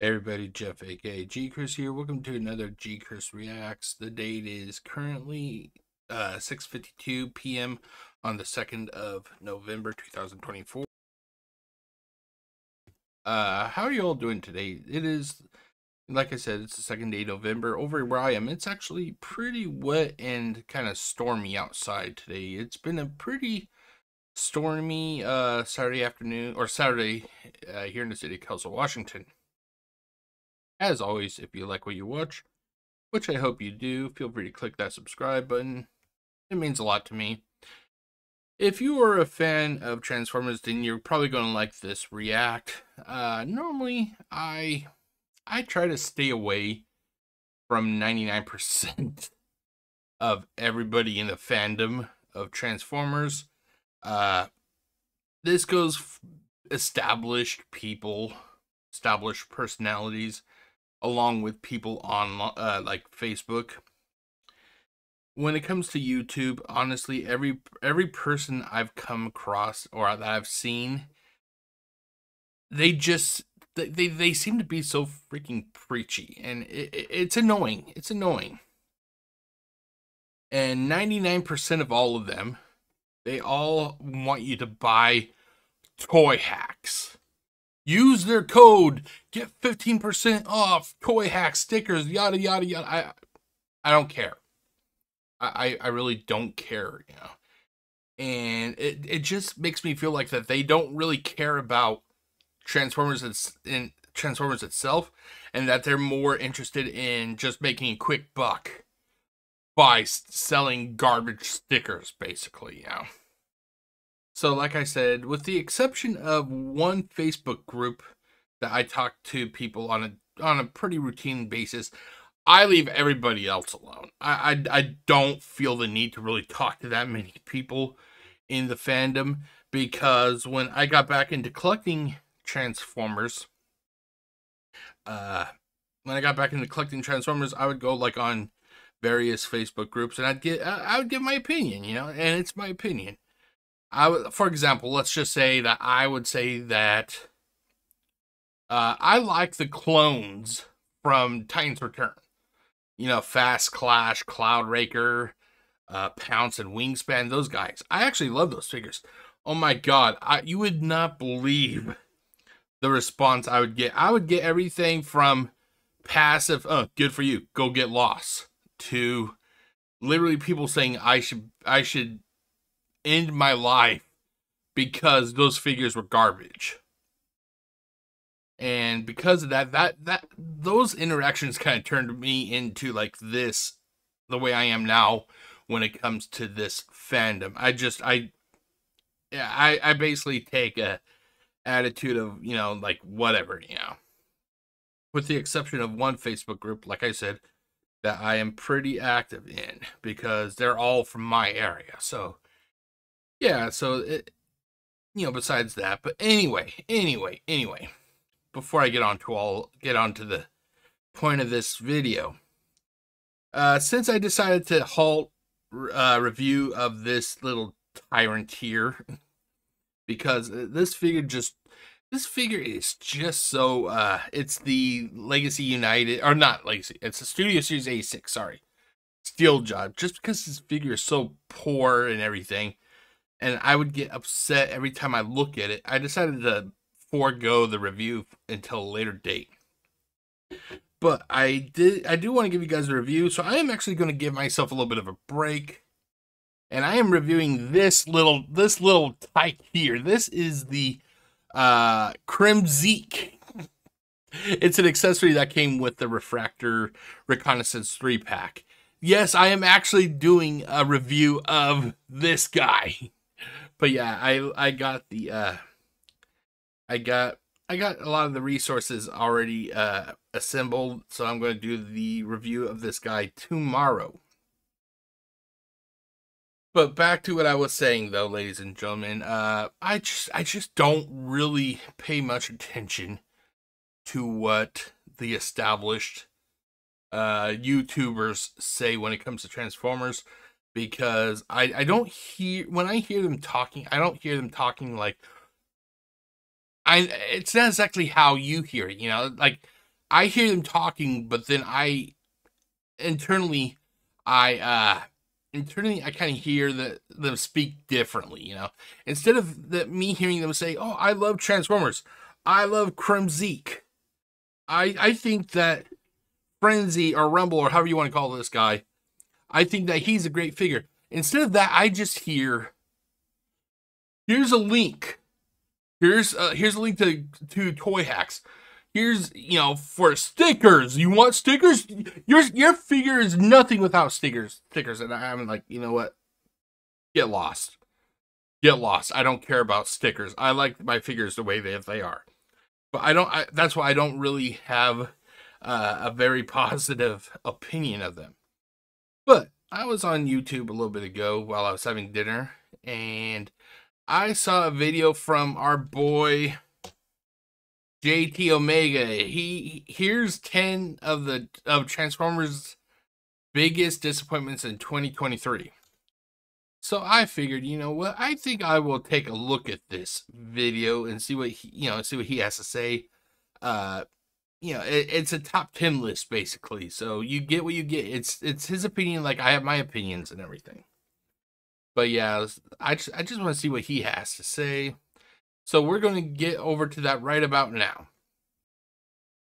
everybody, Jeff aka GCurse here. Welcome to another GCurse Reacts. The date is currently uh 6:52 p.m. on the 2nd of November 2024. Uh how are you all doing today? It is like I said, it's the second day of November. Over where I am, it's actually pretty wet and kind of stormy outside today. It's been a pretty stormy uh Saturday afternoon or Saturday uh, here in the city of Kelso, Washington. As always, if you like what you watch, which I hope you do, feel free to click that subscribe button. It means a lot to me. If you are a fan of Transformers, then you're probably going to like this react. Uh, normally, I I try to stay away from 99% of everybody in the fandom of Transformers. Uh, this goes established people, established personalities, along with people on uh, like Facebook. When it comes to YouTube, honestly, every every person I've come across or that I've seen, they just they they, they seem to be so freaking preachy, and it, it, it's annoying. It's annoying. And ninety nine percent of all of them, they all want you to buy Toyhax use their code, get 15% off, toy hack stickers, yada yada yada. I I don't care. I, I really don't care, you know. And it, it just makes me feel like that they don't really care about Transformers in Transformers itself, and that they're more interested in just making a quick buck by selling garbage stickers, basically, you know. So, like I said, with the exception of one Facebook group that I talk to people on a on a pretty routine basis, I leave everybody else alone. I, I, I don't feel the need to really talk to that many people in the fandom because when I got back into collecting Transformers, uh, when I got back into collecting Transformers, I would go like on various Facebook groups and I'd get I would give my opinion, you know, and it's my opinion. I for example, let's just say that I would say that uh, I like the clones from Titans Return. You know, Fastclash, Cloud Raker, uh, Pounce, and Wingspan. Those guys. I actually love those figures. Oh my god, I, you would not believe the response I would get. I would get everything from passive, oh, good for you, go get lost, to literally people saying I should I should end my life because those figures were garbage. And because of that, that that those interactions kind of turned me into like this, the way I am now when it comes to this fandom. I just I yeah, I, I basically take a attitude of, you know, like whatever, you know. With the exception of one Facebook group, like I said, that I am pretty active in because they're all from my area. So yeah, so it, you know, besides that, but anyway, anyway, anyway, before I get on to all get on to the point of this video, uh, since I decided to halt uh, review of this little tyrant here, because uh, this figure just this figure is just so uh it's the legacy united or not legacy it's the studio series a6 sorry Steeljaw just because this figure is so poor and everything and I would get upset every time I look at it. I decided to forego the review until a later date. But I did I do want to give you guys a review, so I am actually going to give myself a little bit of a break. And I am reviewing this little this little type here. This is the uh Kremzeek. it's an accessory that came with the Refraktor Reconnaissance 3 pack. Yes, I am actually doing a review of this guy but yeah, I I got the uh I got I got a lot of the resources already uh assembled, so I'm going to do the review of this guy tomorrow. But back to what I was saying though, ladies and gentlemen, uh I just I just don't really pay much attention to what the established uh YouTubers say when it comes to Transformers because I, I don't hear when I hear them talking, I don't hear them talking like I it's not exactly how you hear it, you know, like I hear them talking, but then I internally, I uh internally I kind of hear that them speak differently. You know, instead of the, me hearing them say, "Oh, I love Transformers," I love Kremzeek. I I think that Frenzy or Rumble or however you want to call this guy, I think that he's a great figure. Instead of that, I just hear, "Here's a link. Here's uh, here's a link to to Toyhax." here's you know for stickers. You want stickers? Your your figure is nothing without stickers stickers and i'm like you know what? Get lost. Get lost. I don't care about stickers. I like my figures the way they, they are. But i don't I, that's why i don't really have uh, a very positive opinion of them but i was on youtube a little bit ago while i was having dinner and i saw a video from our boy JT Omega. He here's 10 of the of Transformers biggest disappointments in 2023. So I figured, you know what? I think I will take a look at this video and see what he, you know, see what he has to say. Uh you know, it, it's a top 10 list basically. So you get what you get. It's it's his opinion like I have my opinions and everything. But yeah, I just I just want to see what he has to say. So we're going to get over to that right about now.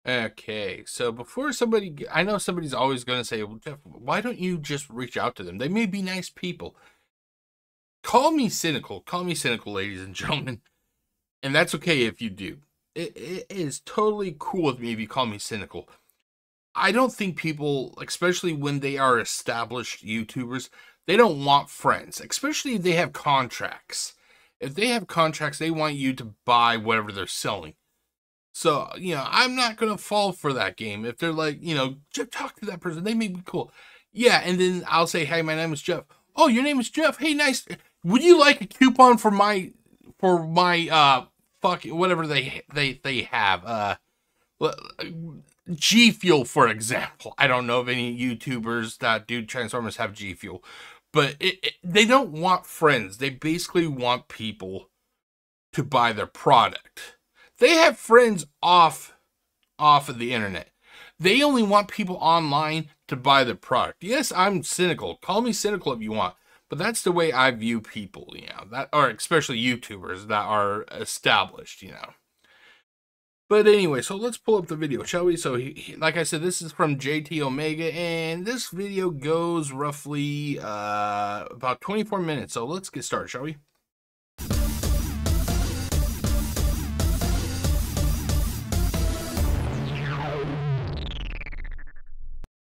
Okay, so before somebody, I know somebody's always going to say, well, Jeff, why don't you just reach out to them? They may be nice people. Call me cynical. Call me cynical, ladies and gentlemen. And that's okay if you do. It, it is totally cool with me if you call me cynical. I don't think people, especially when they are established YouTubers, they don't want friends, especially if they have contracts if they have contracts, they want you to buy whatever they're selling. So, you know, I'm not going to fall for that game. If they're like, you know, Jeff, talk to that person. They may be cool. Yeah. And then I'll say, hey, my name is Jeff. Oh, your name is Jeff. Hey, nice. Would you like a coupon for my, for my, uh, fucking, whatever they, they, they have, uh, G Fuel, for example. I don't know of any YouTubers that do Transformers have G Fuel, but it, it, they don't want friends. They basically want people to buy their product. They have friends off off of the internet. They only want people online to buy their product. Yes, I'm cynical. Call me cynical if you want, but that's the way I view people, you know, that or especially YouTubers that are established, you know. But anyway, so let's pull up the video, shall we? So, he, he, like I said, this is from JT Omega, and this video goes roughly uh, about 24 minutes. So let's get started, shall we?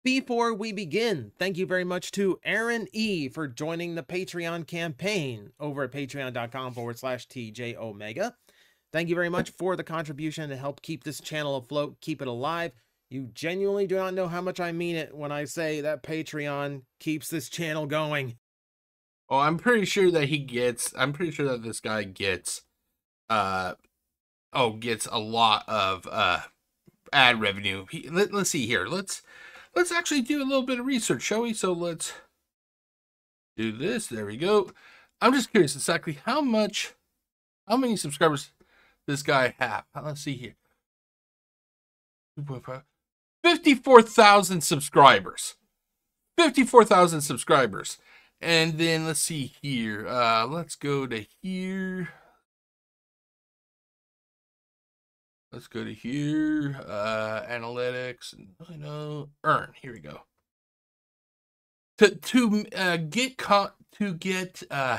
Before we begin, thank you very much to Aaron E. for joining the Patreon campaign over at patreon.com forward slash JT Omega. Thank you very much for the contribution to help keep this channel afloat, keep it alive. You genuinely do not know how much I mean it when I say that Patreon keeps this channel going. Oh, I'm pretty sure that he gets, I'm pretty sure that this guy gets, uh, oh, gets a lot of, uh, ad revenue. He, let, let's see here. Let's, let's actually do a little bit of research, shall we? So let's do this. There we go. I'm just curious exactly how much, how many subscribers this guy have? Let's see here. 54,000 subscribers. 54,000 subscribers. And then let's see here. Uh, let's go to here. Let's go to here. Uh, analytics. I know. Earn. Here we go. To to uh, get to get uh,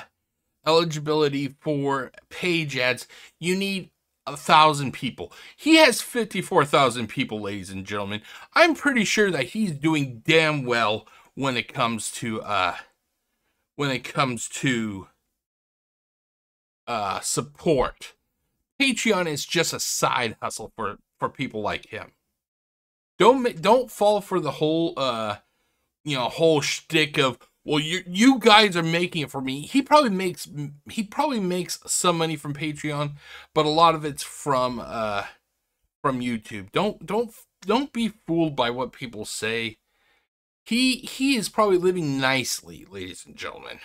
eligibility for page ads, you need a thousand people. He has 54,000 people, ladies and gentlemen. I'm pretty sure that he's doing damn well when it comes to, uh, when it comes to, uh, support. Patreon is just a side hustle for, for people like him. Don't, don't fall for the whole, uh, you know, whole shtick of, well you you guys are making it for me. He probably makes he probably makes some money from patreon but a lot of it's from uh from youtube. Don't don't don't be fooled by what people say. He he is probably living nicely ladies and gentlemen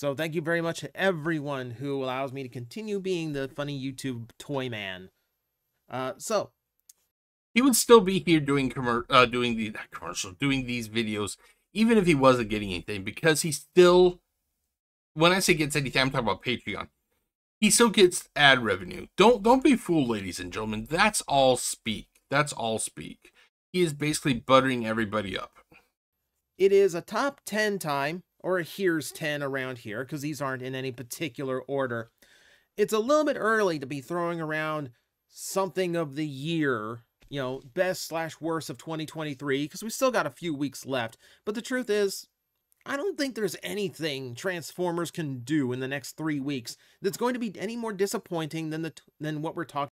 so thank you very much to everyone who allows me to continue being the funny youtube toy man uh so he would still be here doing commer- uh, doing the commercial, doing these videos, even if he wasn't getting anything, because he still. When I say gets anything, I'm talking about Patreon. He still gets ad revenue. Don't don't be fooled, ladies and gentlemen. That's all speak. That's all speak. He is basically buttering everybody up. It is a top 10 time, or a here's 10 around here, because these aren't in any particular order. It's a little bit early to be throwing around something of the year, you know, best slash worst of 2023, because we still got a few weeks left. But the truth is, I don't think there's anything Transformers can do in the next three weeks that's going to be any more disappointing than the than what we're talking.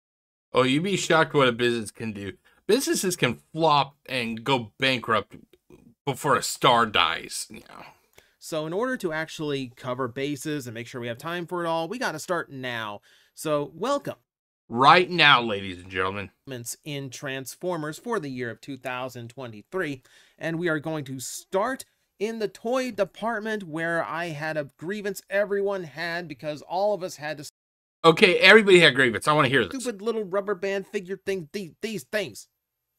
Oh, you'd be shocked what a business can do. Businesses can flop and go bankrupt before a star dies. You know. So in order to actually cover bases and make sure we have time for it all, we got to start now. So welcome right now, ladies and gentlemen. In Transformers for the year of 2023. And we are going to start in the toy department where I had a grievance everyone had because all of us had to. Okay, everybody had grievance. I want to hear this. Stupid little rubber band figure things. These, these things.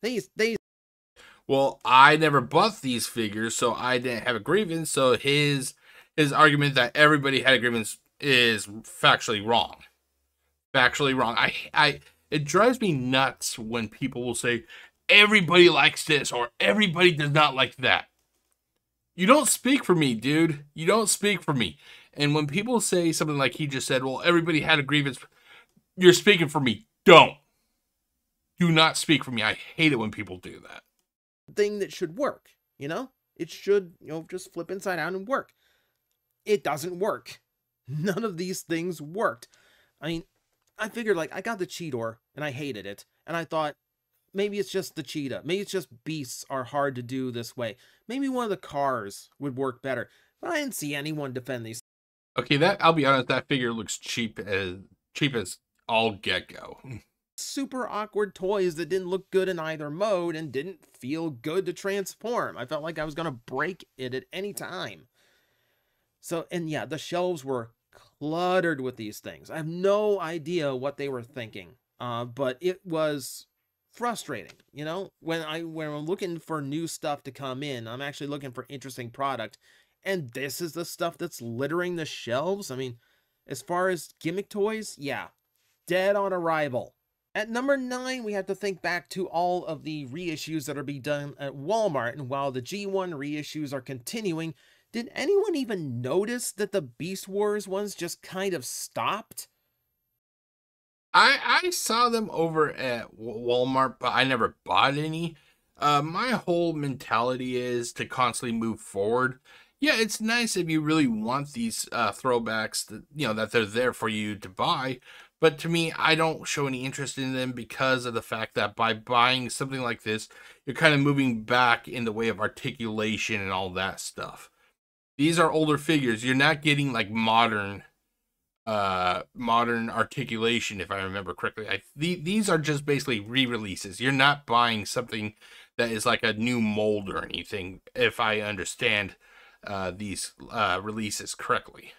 These, these. Well, I never bought these figures, so I didn't have a grievance. So his his argument that everybody had a grievance is factually wrong factually wrong. I I it drives me nuts when people will say everybody likes this or everybody does not like that. You don't speak for me, dude. You don't speak for me. And when people say something like he just said, well, everybody had a grievance, you're speaking for me. Don't. Do not speak for me. I hate it when people do that. Thing that should work, you know? It should, you know, just flip inside out and work. It doesn't work. None of these things worked. I mean, I figured like I got the Cheetor and I hated it. And I thought maybe it's just the cheetah. Maybe it's just beasts are hard to do this way. Maybe one of the cars would work better. But I didn't see anyone defend these. Okay, that I'll be honest, that figure looks cheap as cheap as all get go. Super awkward toys that didn't look good in either mode and didn't feel good to transform. I felt like I was gonna break it at any time. So and yeah, the shelves were cluttered with these things. I have no idea what they were thinking, uh, but it was frustrating. You know, when I when I'm looking for new stuff to come in, I'm actually looking for interesting product, and this is the stuff that's littering the shelves. I mean, as far as gimmick toys, yeah, dead on arrival. At number nine, we have to think back to all of the reissues that are being done at Walmart, and while the G1 reissues are continuing, did anyone even notice that the Beast Wars ones just kind of stopped? I I saw them over at Walmart, but I never bought any. Uh, my whole mentality is to constantly move forward. Yeah, it's nice if you really want these uh, throwbacks, that, you know, that they're there for you to buy. But to me, I don't show any interest in them because of the fact that by buying something like this, you're kind of moving back in the way of articulation and all that stuff these are older figures. You're not getting like modern uh modern articulation if I remember correctly. I th- these are just basically re-releases. You're not buying something that is like a new mold or anything if I understand uh these uh releases correctly.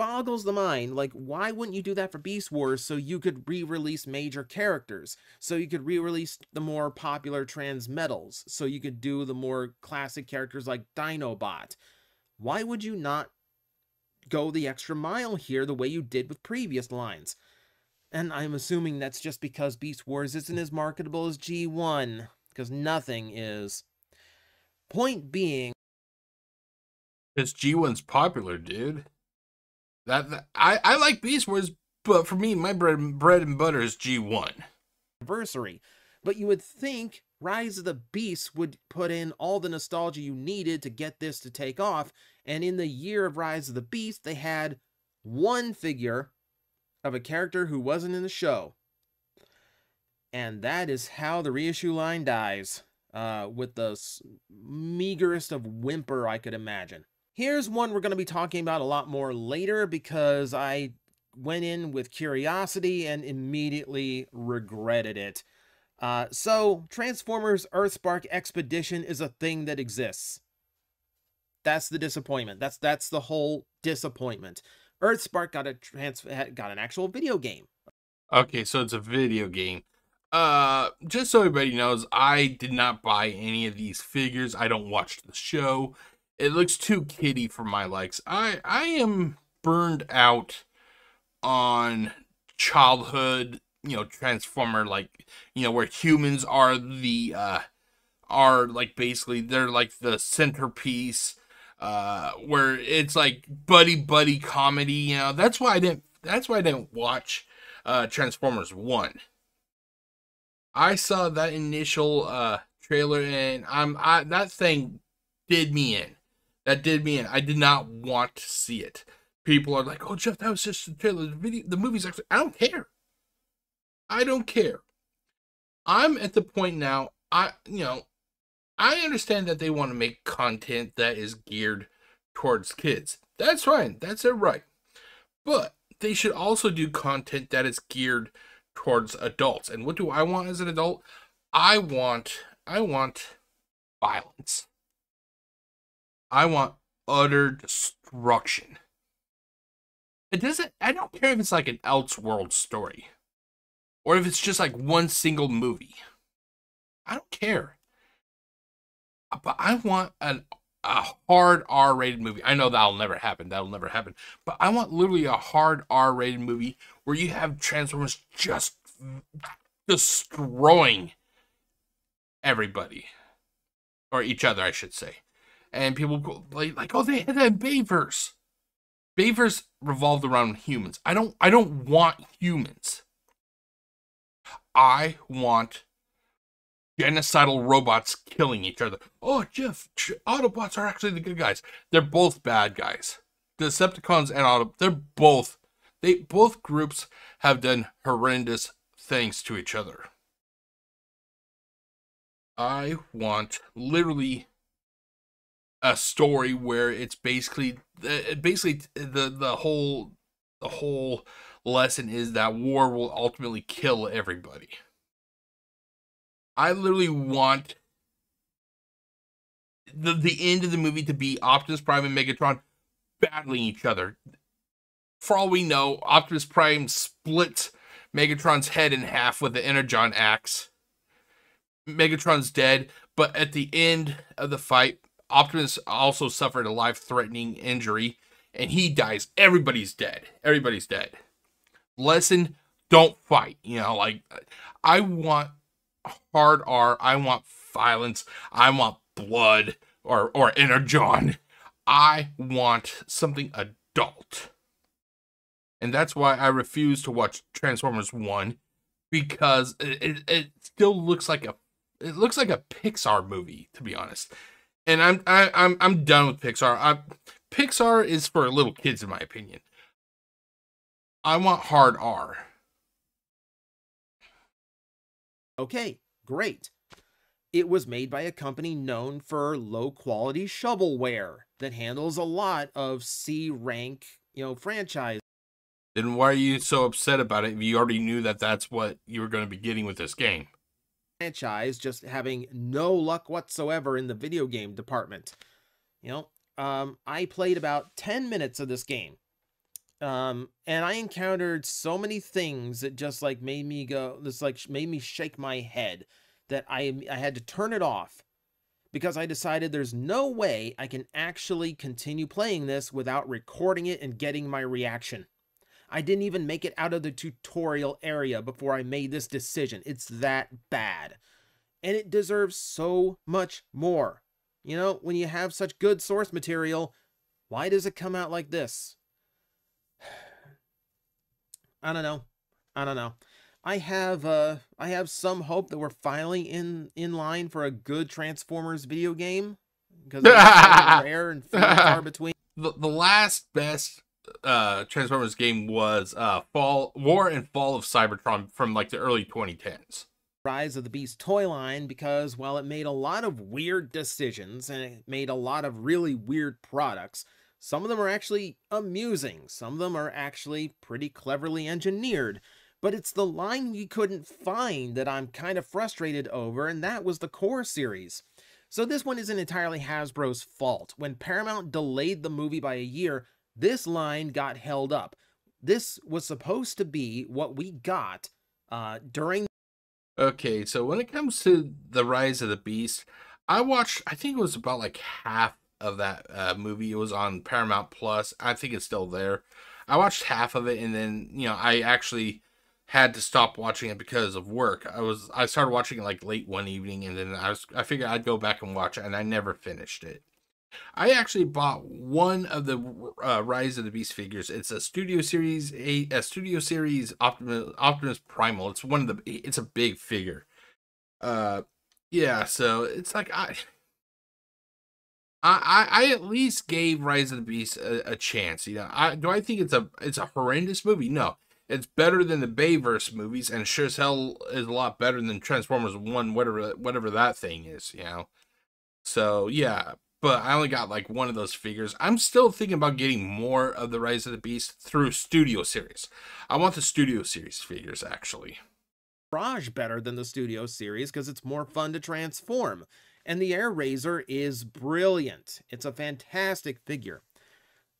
Boggles the mind. Like, why wouldn't you do that for Beast Wars so you could re release major characters? So you could re release the more popular trans metals? So you could do the more classic characters like Dinobot? Why would you not go the extra mile here the way you did with previous lines? And I'm assuming that's just because Beast Wars isn't as marketable as G1, because nothing is. Point being, because G1's popular, dude. That, that, I I like Beast Wars, but for me, my bread bread and butter is G1. Anniversary, but you would think Rise of the Beast would put in all the nostalgia you needed to get this to take off. And in the year of Rise of the Beast, they had one figure of a character who wasn't in the show. And that is how the reissue line dies, uh, with the meagerest of whimper I could imagine. Here's one we're going to be talking about a lot more later because I went in with curiosity and immediately regretted it. Uh, so, Transformers Earthspark Expedition is a thing that exists. That's the disappointment. That's that's the whole disappointment. Earthspark got a trans got an actual video game. Okay, so it's a video game. Uh, just so everybody knows, I did not buy any of these figures. I don't watch the show. It looks too kiddie for my likes. I I am burned out on childhood, you know, transformer like, you know, where humans are the uh are like basically they're like the centerpiece uh where it's like buddy buddy comedy, you know. That's why I didn't that's why I didn't watch uh Transformers 1. I saw that initial uh trailer and I'm I that thing did me in. That did me in. I did not want to see it. People are like, "Oh, Jeff, that was just a trailer. The video, the movie's actually." I don't care. I don't care. I'm at the point now. I you know, I understand that they want to make content that is geared towards kids. That's fine. That's their right. But they should also do content that is geared towards adults. And what do I want as an adult? I want I want violence. I want utter destruction. It doesn't I don't care if it's like an Elseworld story or if it's just like one single movie. I don't care. Uh, but I want an a hard R-rated movie. I know that'll never happen. That'll never happen. But I want literally a hard R-rated movie where you have Transformers just destroying everybody or each other, I should say. And people go like, like oh, they had that in Bayverse. Bayverse revolved around humans. I don't. I don't want humans. I want genocidal robots killing each other. Oh, Jeff, Autobots are actually the good guys. They're both bad guys. Decepticons and Autobots, they're both, they both groups have done horrendous things to each other. I want literally a story where it's basically uh, basically the the whole the whole lesson is that war will ultimately kill everybody. I literally want the the end of the movie to be Optimus Prime and Megatron battling each other. For all we know, Optimus Prime splits Megatron's head in half with the Energon axe. Megatron's dead, but at the end of the fight, Optimus also suffered a life-threatening injury and he dies. Everybody's dead. Everybody's dead. Lesson, don't fight. You know, like I want hard R. I want violence. I want blood or or energon. I want something adult. And that's why I refuse to watch Transformers 1 because it, it, it still looks like a it looks like a Pixar movie to be honest. And I'm I, I'm I'm done with Pixar. I, Pixar is for little kids in my opinion. I want hard R. Okay, great. It was made by a company known for low quality shovelware that handles a lot of C rank, you know, franchise. Then why are you so upset about it if you already knew that that's what you were going to be getting with this game? Franchise just having no luck whatsoever in the video game department. You know, um, I played about 10 minutes of this game um and i encountered so many things that just like made me go this like made me shake my head that i i had to turn it off because i decided there's no way i can actually continue playing this without recording it and getting my reaction i didn't even make it out of the tutorial area before i made this decision it's that bad and it deserves so much more you know when you have such good source material why does it come out like this I don't know. I don't know. I have uh I have some hope that we're finally in in line for a good Transformers video game because rare and far between. The, the last best uh Transformers game was uh Fall War and Fall of Cybertron from like the early 2010s. Rise of the Beast toy line because well it made a lot of weird decisions and it made a lot of really weird products some of them are actually amusing, some of them are actually pretty cleverly engineered, but it's the line you couldn't find that I'm kind of frustrated over, and that was the core series. So this one isn't entirely Hasbro's fault. When Paramount delayed the movie by a year, this line got held up. This was supposed to be what we got uh, during Okay, so when it comes to the Rise of the Beast, I watched. I think it was about like half of that uh, movie. It was on Paramount Plus. I think it's still there. I watched half of it, and then you know I actually had to stop watching it because of work. I was I started watching it like late one evening, and then I was I figured I'd go back and watch it, and I never finished it. I actually bought one of the uh, Rise of the Beast figures. It's a Studio Series a, a Studio Series Optimus Optimus Primal. It's one of the it's a big figure. Uh, yeah. So it's like I. I, I at least gave Rise of the Beast a, a chance. You know, I do I think it's a it's a horrendous movie. No, it's better than the Bayverse movies, and sure as hell is a lot better than Transformers One, whatever whatever that thing is, you know. So yeah, but I only got like one of those figures. I'm still thinking about getting more of the Rise of the Beast through Studio Series. I want the Studio Series figures actually. Mirage better than the Studio Series because it's more fun to transform. And the Airazor is brilliant. It's a fantastic figure.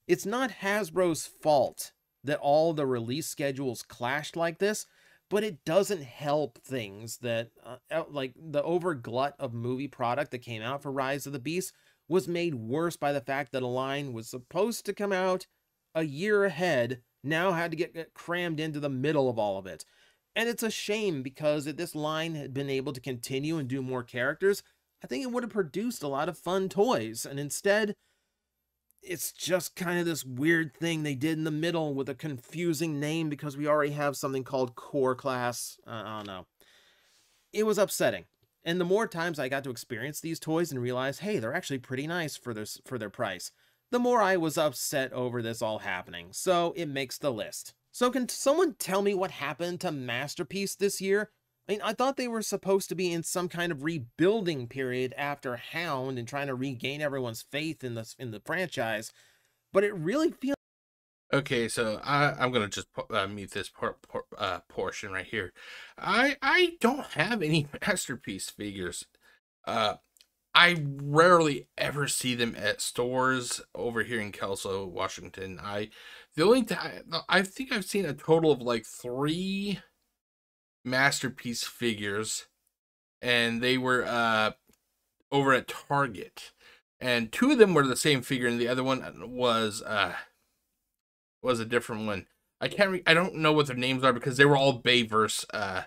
It's not Hasbro's fault that all the release schedules clashed like this, but it doesn't help things that, uh, like the overglut of movie product that came out for Rise of the Beast was made worse by the fact that a line was supposed to come out a year ahead, now had to get, crammed into the middle of all of it. And it's a shame because if this line had been able to continue and do more characters, I think it would have produced a lot of fun toys. And instead, it's just kind of this weird thing they did in the middle with a confusing name because we already have something called core class. I don't know. It was upsetting. And the more times I got to experience these toys and realize, hey, they're actually pretty nice for this for their price, the more I was upset over this all happening. So it makes the list. So can someone tell me what happened to Masterpiece this year? I mean, I thought they were supposed to be in some kind of rebuilding period after Hound and trying to regain everyone's faith in the in the franchise, but it really feels. Okay, so I, I'm gonna just uh, mute this por- por- uh, portion right here. I I don't have any masterpiece figures. Uh, I rarely ever see them at stores over here in Kelso, Washington. I the only time I think I've seen a total of like three masterpiece figures and they were uh over at Target. And two of them were the same figure and the other one was uh was a different one. I can't I don't know what their names are because they were all Bayverse uh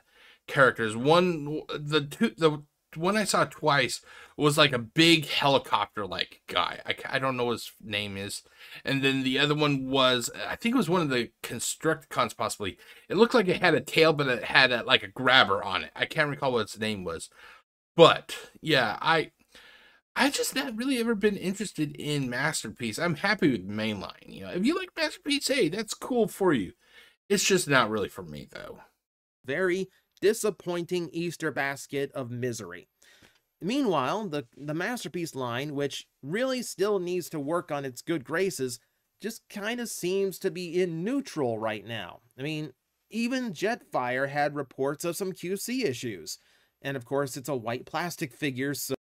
characters. One the two the one I saw twice was like a big helicopter like guy. I, I don't know what his name is. And then the other one was, I think it was one of the Constructicons possibly. It looked like it had a tail, but it had a, like a grabber on it. I can't recall what its name was. But yeah, I. I just not really ever been interested in Masterpiece. I'm happy with Mainline. You know, if you like Masterpiece, hey, that's cool for you. It's just not really for me though. Very disappointing Easter basket of misery. Meanwhile, the, the Masterpiece line, which really still needs to work on its good graces, just kind of seems to be in neutral right now. I mean, even Jetfire had reports of some QC issues. And of course, it's a white plastic figure, so.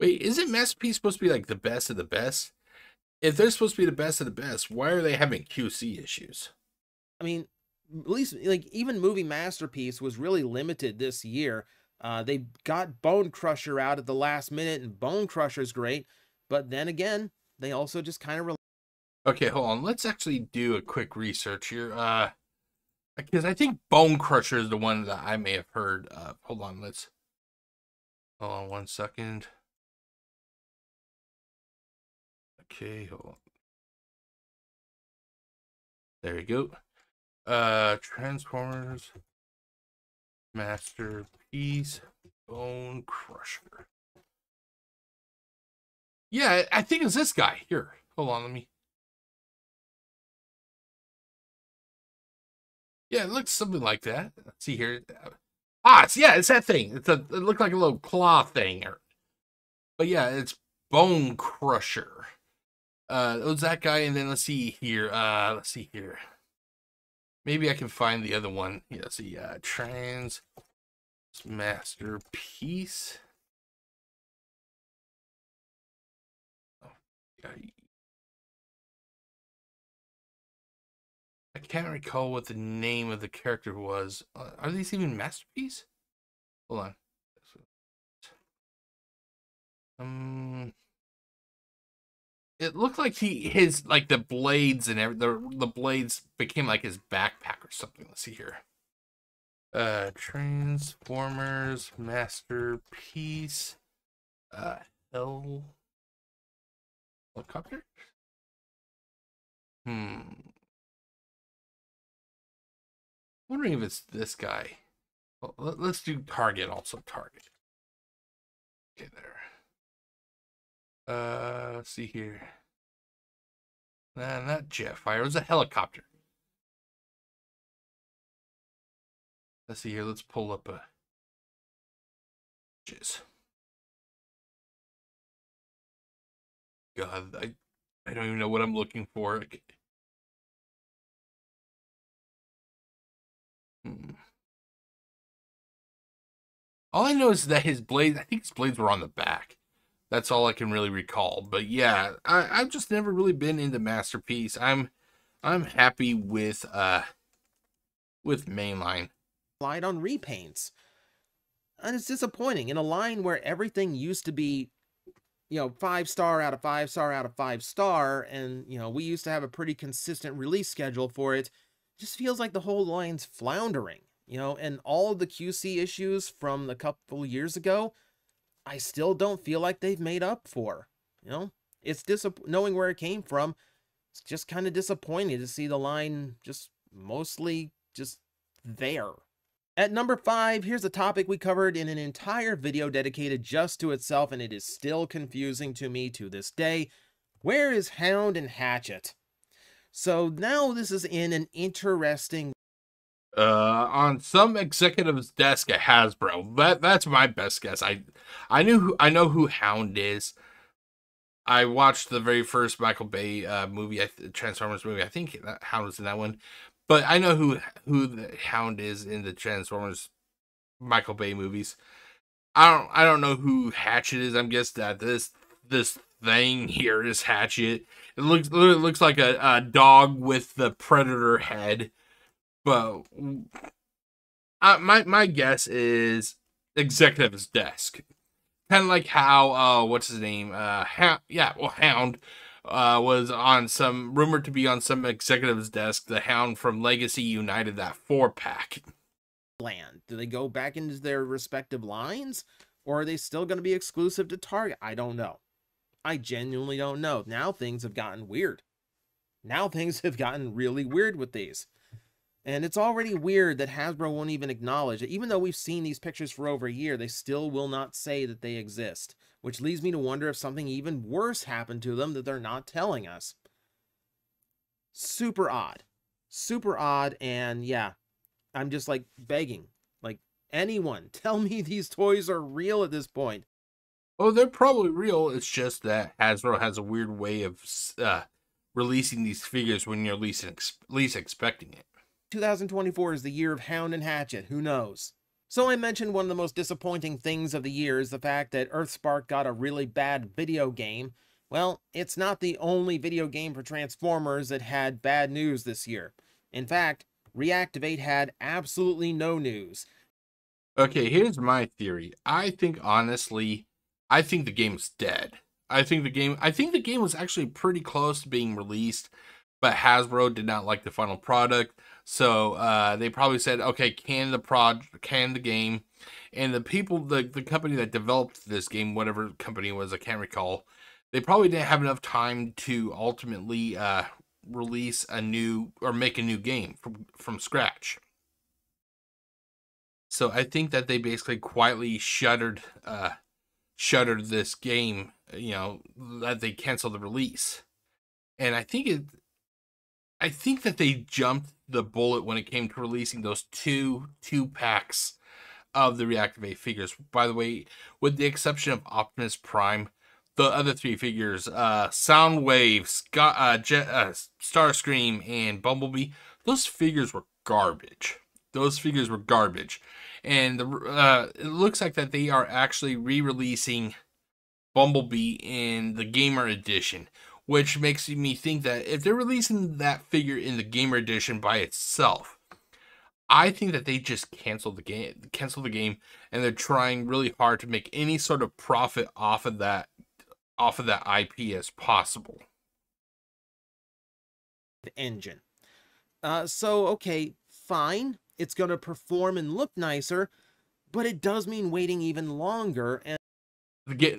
Wait, isn't Masterpiece supposed to be like the best of the best? If they're supposed to be the best of the best, why are they having QC issues? I mean, at least like even movie masterpiece was really limited this year. Uh, they got Bone Crusher out at the last minute, and Bone Crusher's great, but then again, they also just kind of. Re- okay, hold on. Let's actually do a quick research here. Uh, because I think Bone Crusher is the one that I may have heard. Uh, hold on. Let's. Hold on one second. Okay, hold on. There you go. Uh, Transformers Masterpiece Bone Crusher. Yeah, I think it's this guy. Here, hold on, let me. Yeah, it looks something like that. Let's see here. Ah, it's yeah, it's that thing. It's a it looked like a little claw thing. Or but yeah, it's Bone Crusher. Uh, it was that guy, and then let's see here. Uh, let's see here. Maybe I can find the other one. Yeah, let's see, uh, trans masterpiece. Oh, I can't recall what the name of the character was. Uh, are these even masterpiece? Hold on. Um, it looked like he his like the blades and every, the the blades became like his backpack or something. Let's see here. Uh, Transformers masterpiece. Uh, hell helicopter. Hmm. Wondering if it's this guy. Well, let, us do Target also. Target. Okay, there. Uh, let's see here. Nah, not Jetfire. It was a helicopter. Let's see here. Let's pull up a. Jizz. God, I, I don't even know what I'm looking for. Hmm. All I know is that his blades, I think his blades were on the back. That's all I can really recall. But yeah, I, I've just never really been into Masterpiece. I'm I'm happy with uh with mainline. Light on repaints. And it's disappointing in a line where everything used to be, you know, five star out of five star out of five star, and you know, we used to have a pretty consistent release schedule for it. it just feels like the whole line's floundering, you know, and all the QC issues from a couple years ago I still don't feel like they've made up for. You know, it's dis knowing where it came from. It's just kind of disappointing to see the line just mostly just there. At number five, here's a topic we covered in an entire video dedicated just to itself, and it is still confusing to me to this day. Where is Hound and Hatchet? So now this is in an interesting uh, on some executive's desk at Hasbro. That that's my best guess. I I knew who I know who Hound is. I watched the very first Michael Bay uh, movie, Transformers movie. I think that Hound was in that one, but I know who who the Hound is in the Transformers Michael Bay movies. I don't I don't know who Hatchet is. I'm guessing that this this thing here is Hatchet. It looks it looks like a, a dog with the predator head but uh, my my guess is executive's desk, kind of like how uh what's his name uh ha- yeah well Hound uh was on some rumored to be on some executive's desk. The Hound from Legacy United that four pack. Land. Do they go back into their respective lines, or are they still going to be exclusive to Target? I don't know. I genuinely don't know. Now things have gotten weird. Now things have gotten really weird with these. And it's already weird that Hasbro won't even acknowledge it. Even though we've seen these pictures for over a year, they still will not say that they exist. Which leads me to wonder if something even worse happened to them that they're not telling us. Super odd. Super odd. And yeah, I'm just like begging. Like, anyone, tell me these toys are real at this point. Oh, they're probably real. It's just that Hasbro has a weird way of uh, releasing these figures when you're least, ex- least expecting it. 2024 is the year of Hound and Hatchet, who knows? So I mentioned one of the most disappointing things of the year is the fact that Earthspark got a really bad video game. Well, it's not the only video game for Transformers that had bad news this year. In fact, Reactivate had absolutely no news. Okay, here's my theory. I think honestly, I think the game's dead. I think the game I think the game was actually pretty close to being released, but Hasbro did not like the final product. So uh, they probably said, okay, can the prod, can the game, and the people, the the company that developed this game, whatever company it was, I can't recall, they probably didn't have enough time to ultimately uh, release a new or make a new game from from scratch. So I think that they basically quietly shuttered uh, shuttered this game. You know that they canceled the release, and I think it. I think that they jumped the bullet when it came to releasing those two two packs of the Reactivate figures. By the way, with the exception of Optimus Prime, the other three figures, uh, Soundwave, Scott, uh, Jet, uh, Starscream, and Bumblebee, those figures were garbage. Those figures were garbage, and the, uh, it looks like that they are actually re-releasing Bumblebee in the Gamer Edition, which makes me think that if they're releasing that figure in the gamer edition by itself, I think that they just canceled the game, cancel the game, and they're trying really hard to make any sort of profit off of that, off of that IP as possible. Engine. Uh, so okay, fine. It's gonna perform and look nicer, but it does mean waiting even longer. And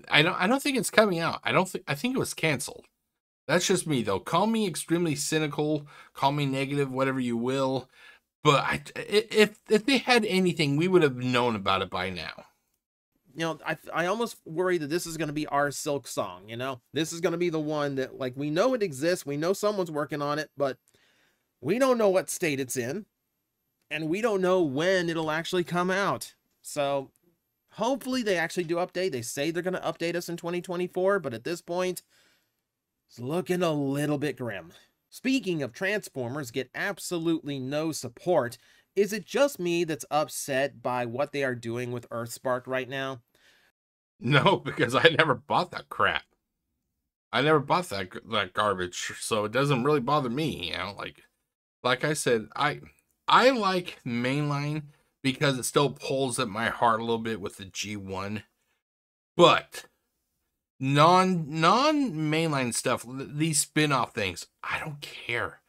I don't, I don't think it's coming out. I don't think. I think it was canceled. That's just me, though. Call me extremely cynical, call me negative, whatever you will. But I, if if they had anything, we would have known about it by now. You know, I I almost worry that this is going to be our Silksong. You know, this is going to be the one that like we know it exists, we know someone's working on it, but we don't know what state it's in, and we don't know when it'll actually come out. So hopefully they actually do update. They say they're going to update us in 2024, but at this point, it's looking a little bit grim. Speaking of Transformers get absolutely no support, is it just me that's upset by what they are doing with Earthspark right now? No, because I never bought that crap. I never bought that that garbage, so it doesn't really bother me, you know, like like I said, I I like mainline because it still pulls at my heart a little bit with the G1. But non non mainline stuff, these spin-off things, I don't care.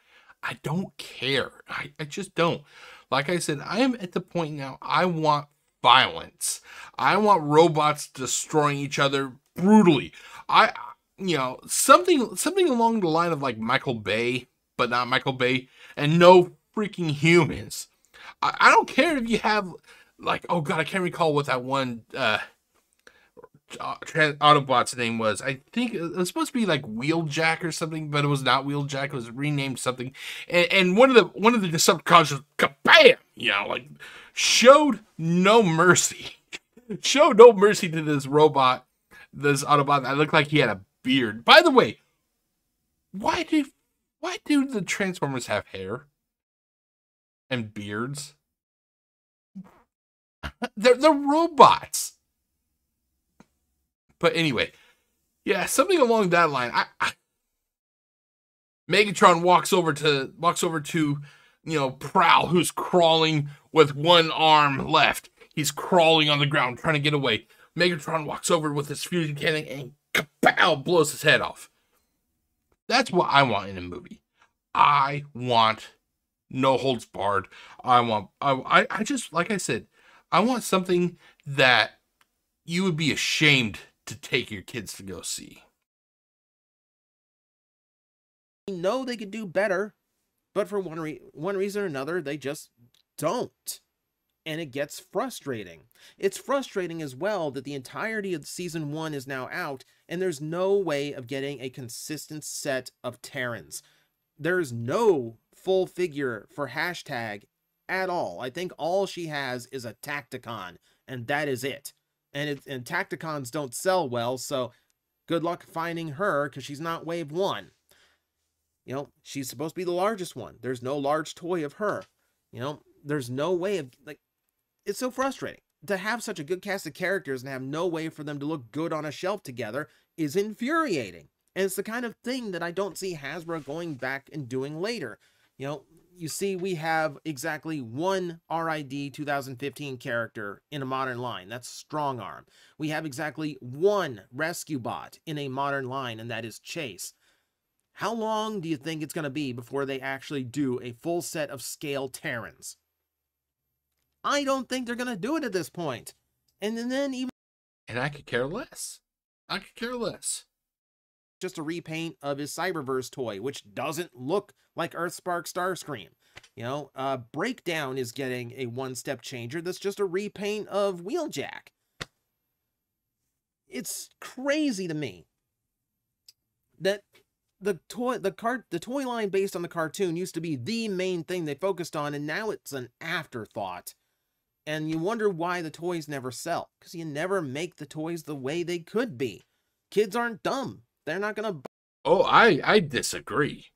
I don't care. I, I just don't. Like I said, I am at the point now I want violence. I want robots destroying each other brutally. I you know, something something along the line of like Michael Bay, but not Michael Bay, and no freaking humans. I, I don't care if you have like oh god, I can't recall what that one uh uh, Autobot's name was. I think it was supposed to be like Wheeljack or something, but it was not Wheeljack. It was renamed something. And, and one of the one of the was kabam, you know, like showed no mercy, showed no mercy to this robot, this Autobot that looked like he had a beard. By the way, why do why do the Transformers have hair and beards? They're they're robots. But anyway, yeah, something along that line. I, I, Megatron walks over to walks over to you know Prowl, who's crawling with one arm left. He's crawling on the ground trying to get away. Megatron walks over with his fusion cannon and kapow blows his head off. That's what I want in a movie. I want no holds barred. I want I I just like I said, I want something that you would be ashamed to take your kids to go see. We know they could do better, but for one re- one reason or another, they just don't. And it gets frustrating. It's frustrating as well that the entirety of season one is now out, and there's no way of getting a consistent set of Terrans. There's no full figure for Hashtag at all. I think all she has is a Tacticon, and that is it and it, and Tacticons don't sell well, so good luck finding her because she's not wave one. You know, she's supposed to be the largest one. There's no large toy of her. You know, there's no way of like it's so frustrating. To have such a good cast of characters and have no way for them to look good on a shelf together is infuriating. And it's the kind of thing that I don't see Hasbro going back and doing later. You know, you see we have exactly one RID 2015 character in a modern line. That's Strongarm. We have exactly one rescue bot in a modern line, and that is Chase. How long do you think it's going to be before they actually do a full set of scale Terrans? I don't think they're going to do it at this point. And then even... And I could care less. I could care less just a repaint of his Cyberverse toy, which doesn't look like Earthspark Starscream. You know, uh, Breakdown is getting a one-step changer that's just a repaint of Wheeljack. It's crazy to me that the toy the cart the toy line based on the cartoon used to be the main thing they focused on and now it's an afterthought and you wonder why the toys never sell because you never make the toys the way they could be kids aren't dumb they're not gonna. Oh, I I disagree.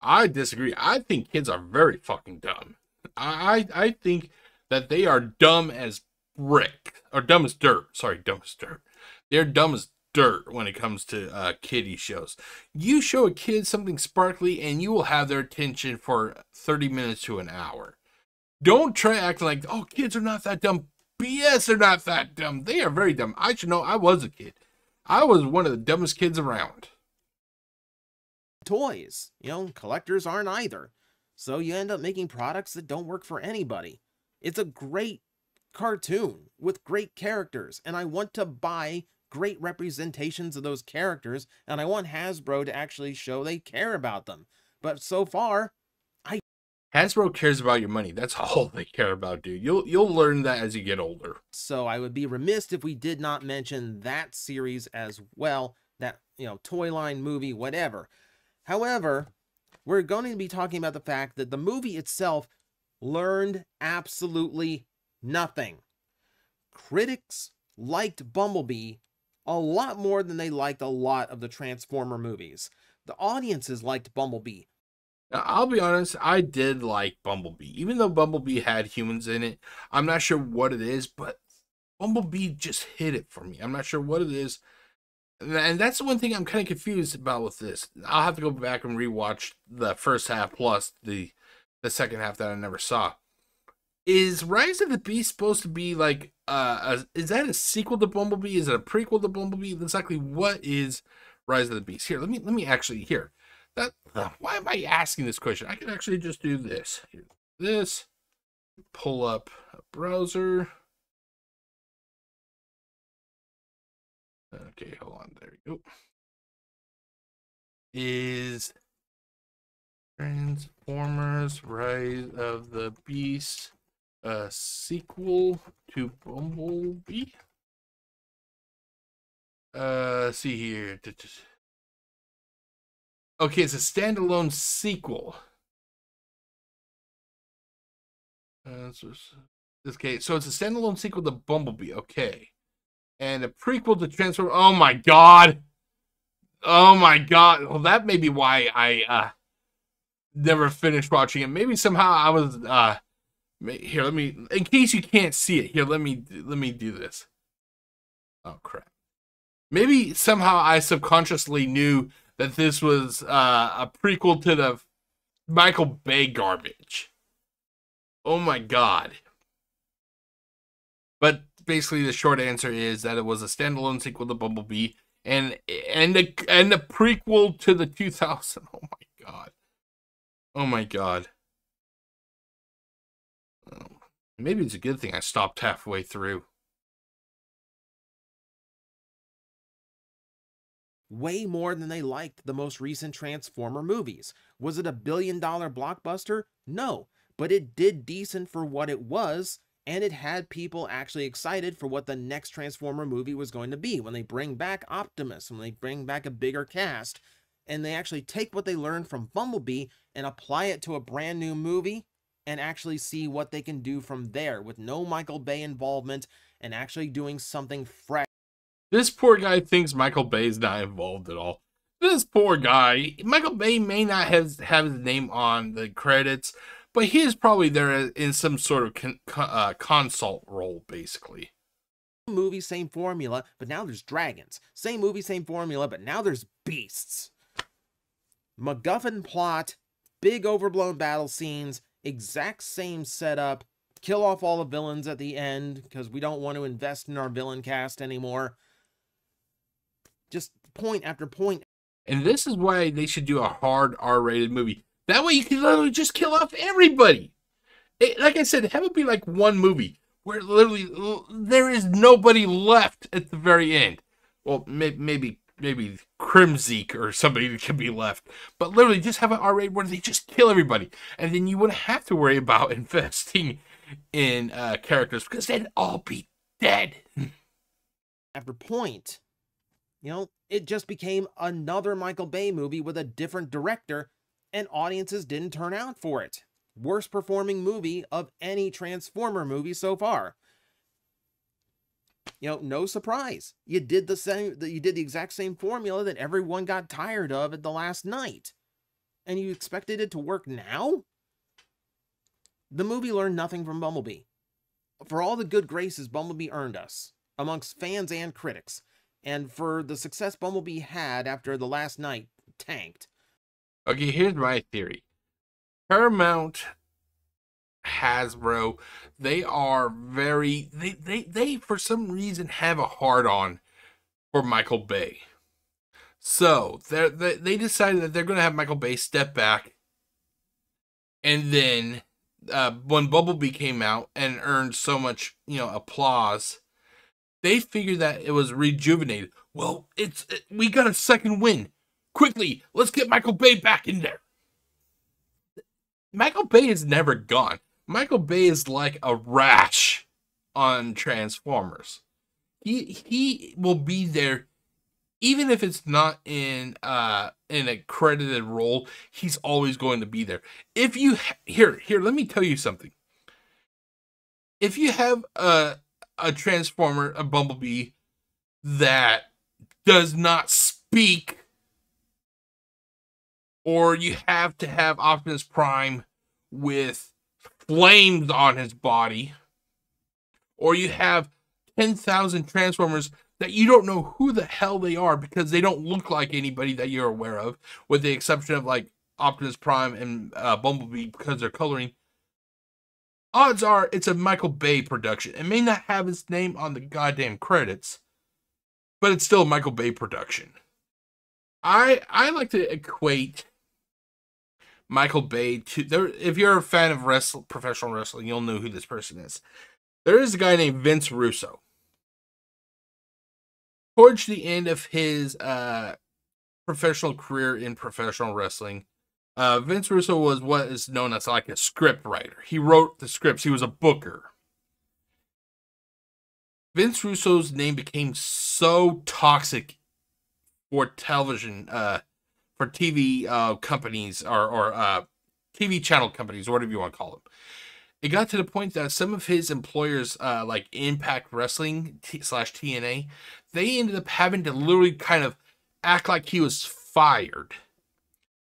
I disagree. I think kids are very fucking dumb. I I think that they are dumb as brick or dumb as dirt. Sorry, dumb as dirt. They're dumb as dirt when it comes to uh, kiddie shows. You show a kid something sparkly, and you will have their attention for thirty minutes to an hour. Don't try acting like, oh, kids are not that dumb. BS, they're not that dumb. They are very dumb. I should know. I was a kid. I was one of the dumbest kids around. Toys, you know, collectors aren't either. So you end up making products that don't work for anybody. It's a great cartoon with great characters, and I want to buy great representations of those characters, and I want Hasbro to actually show they care about them. But so far, Hasbro cares about your money. That's all they care about, dude. You'll you'll learn that as you get older. So I would be remiss if we did not mention that series as well. That you know, toy line movie, whatever. However, we're going to be talking about the fact that the movie itself learned absolutely nothing. Critics liked Bumblebee a lot more than they liked a lot of the Transformer movies. The audiences liked Bumblebee. I'll be honest, I did like Bumblebee. Even though Bumblebee had humans in it, I'm not sure what it is, but Bumblebee just hit it for me. I'm not sure what it is. And that's the one thing I'm kind of confused about with this. I'll have to go back and rewatch the first half plus the the second half that I never saw. Is Rise of the Beast supposed to be like uh a, is that a sequel to Bumblebee? Is it a prequel to Bumblebee? Exactly what is Rise of the Beast? Here, let me let me actually here. That why am I asking this question? I can actually just do this. This pull up a browser. Okay, hold on. There we go. Is Transformers Rise of the Beast a sequel to Bumblebee. Uh, see here. Okay, it's a standalone sequel. Uh, okay, so it's a standalone sequel to Bumblebee. Okay, and a prequel to Transform. Oh my god! Oh my god! Well, that may be why I uh never finished watching it. Maybe somehow I was uh here, let me. In case you can't see it, here, let me let me do this. Oh crap! Maybe somehow I subconsciously knew that this was uh, a prequel to the Michael Bay garbage. Oh my god! But basically, the short answer is that it was a standalone sequel to Bumblebee and and a and a prequel to the 2000. Oh my god! Oh my god! Maybe it's a good thing I stopped halfway through. Way more than they liked the most recent Transformer movies. Was it a billion dollar blockbuster? No, but it did decent for what it was, and it had people actually excited for what the next Transformer movie was going to be when they bring back Optimus, when they bring back a bigger cast, and they actually take what they learned from Bumblebee and apply it to a brand new movie and actually see what they can do from there with no Michael Bay involvement and actually doing something fresh. This poor guy thinks Michael Bay is not involved at all. This poor guy, Michael Bay may not have, have his name on the credits, but he is probably there in some sort of con, uh, consult role, basically. Movie, same formula, but now there's dragons. Same movie, same formula, but now there's beasts. MacGuffin plot, big overblown battle scenes, exact same setup, kill off all the villains at the end because we don't want to invest in our villain cast anymore. Just point after point. And this is why they should do a hard R rated movie. That way you can literally just kill off everybody. It, like I said, have it be like one movie where literally there is nobody left at the very end. Well, may, maybe maybe Kremzeek or somebody that can be left. But literally just have an R rated where they just kill everybody. And then you wouldn't have to worry about investing in uh, characters because they'd all be dead. After point, you know, it just became another Michael Bay movie with a different director, and audiences didn't turn out for it. Worst performing movie of any Transformer movie so far you know, no surprise. You did the same you did the exact same formula that everyone got tired of at the Last Knight. And you expected it to work now? The movie learned nothing from Bumblebee. For all the good graces Bumblebee earned us, amongst fans and critics, and for the success Bumblebee had after the Last Knight tanked. Okay, here's my theory. Paramount Hasbro, they are very they they they for some reason have a hard on for Michael Bay. So they they decided that they're going to have Michael Bay step back, and then uh, when Bumblebee came out and earned so much you know applause, they figured that it was rejuvenated. Well, it's it, we got a second win. Quickly, let's get Michael Bay back in there. Michael Bay is never gone. Michael Bay is like a rash on Transformers. He he will be there even if it's not in uh in a credited role, he's always going to be there. If you here here let me tell you something. If you have a a transformer, a bumblebee that does not speak or you have to have Optimus Prime with flames on his body, or you have 10,000 Transformers that you don't know who the hell they are because they don't look like anybody that you're aware of, with the exception of like Optimus Prime and uh, Bumblebee because they're coloring. Odds are it's a Michael Bay production. It may not have his name on the goddamn credits, but it's still a Michael Bay production. I I like to equate Michael Bay to there. If you're a fan of wrestle, professional wrestling, you'll know who this person is. There is a guy named Vince Russo. Towards the end of his uh, professional career in professional wrestling, uh, Vince Russo was what is known as like a script writer. He wrote the scripts. He was a booker. Vince Russo's name became so toxic for television uh, for TV uh, companies or, or uh, TV channel companies, or whatever you want to call them. It got to the point that some of his employers, uh, like Impact Wrestling T- slash TNA, they ended up having to literally kind of act like he was fired.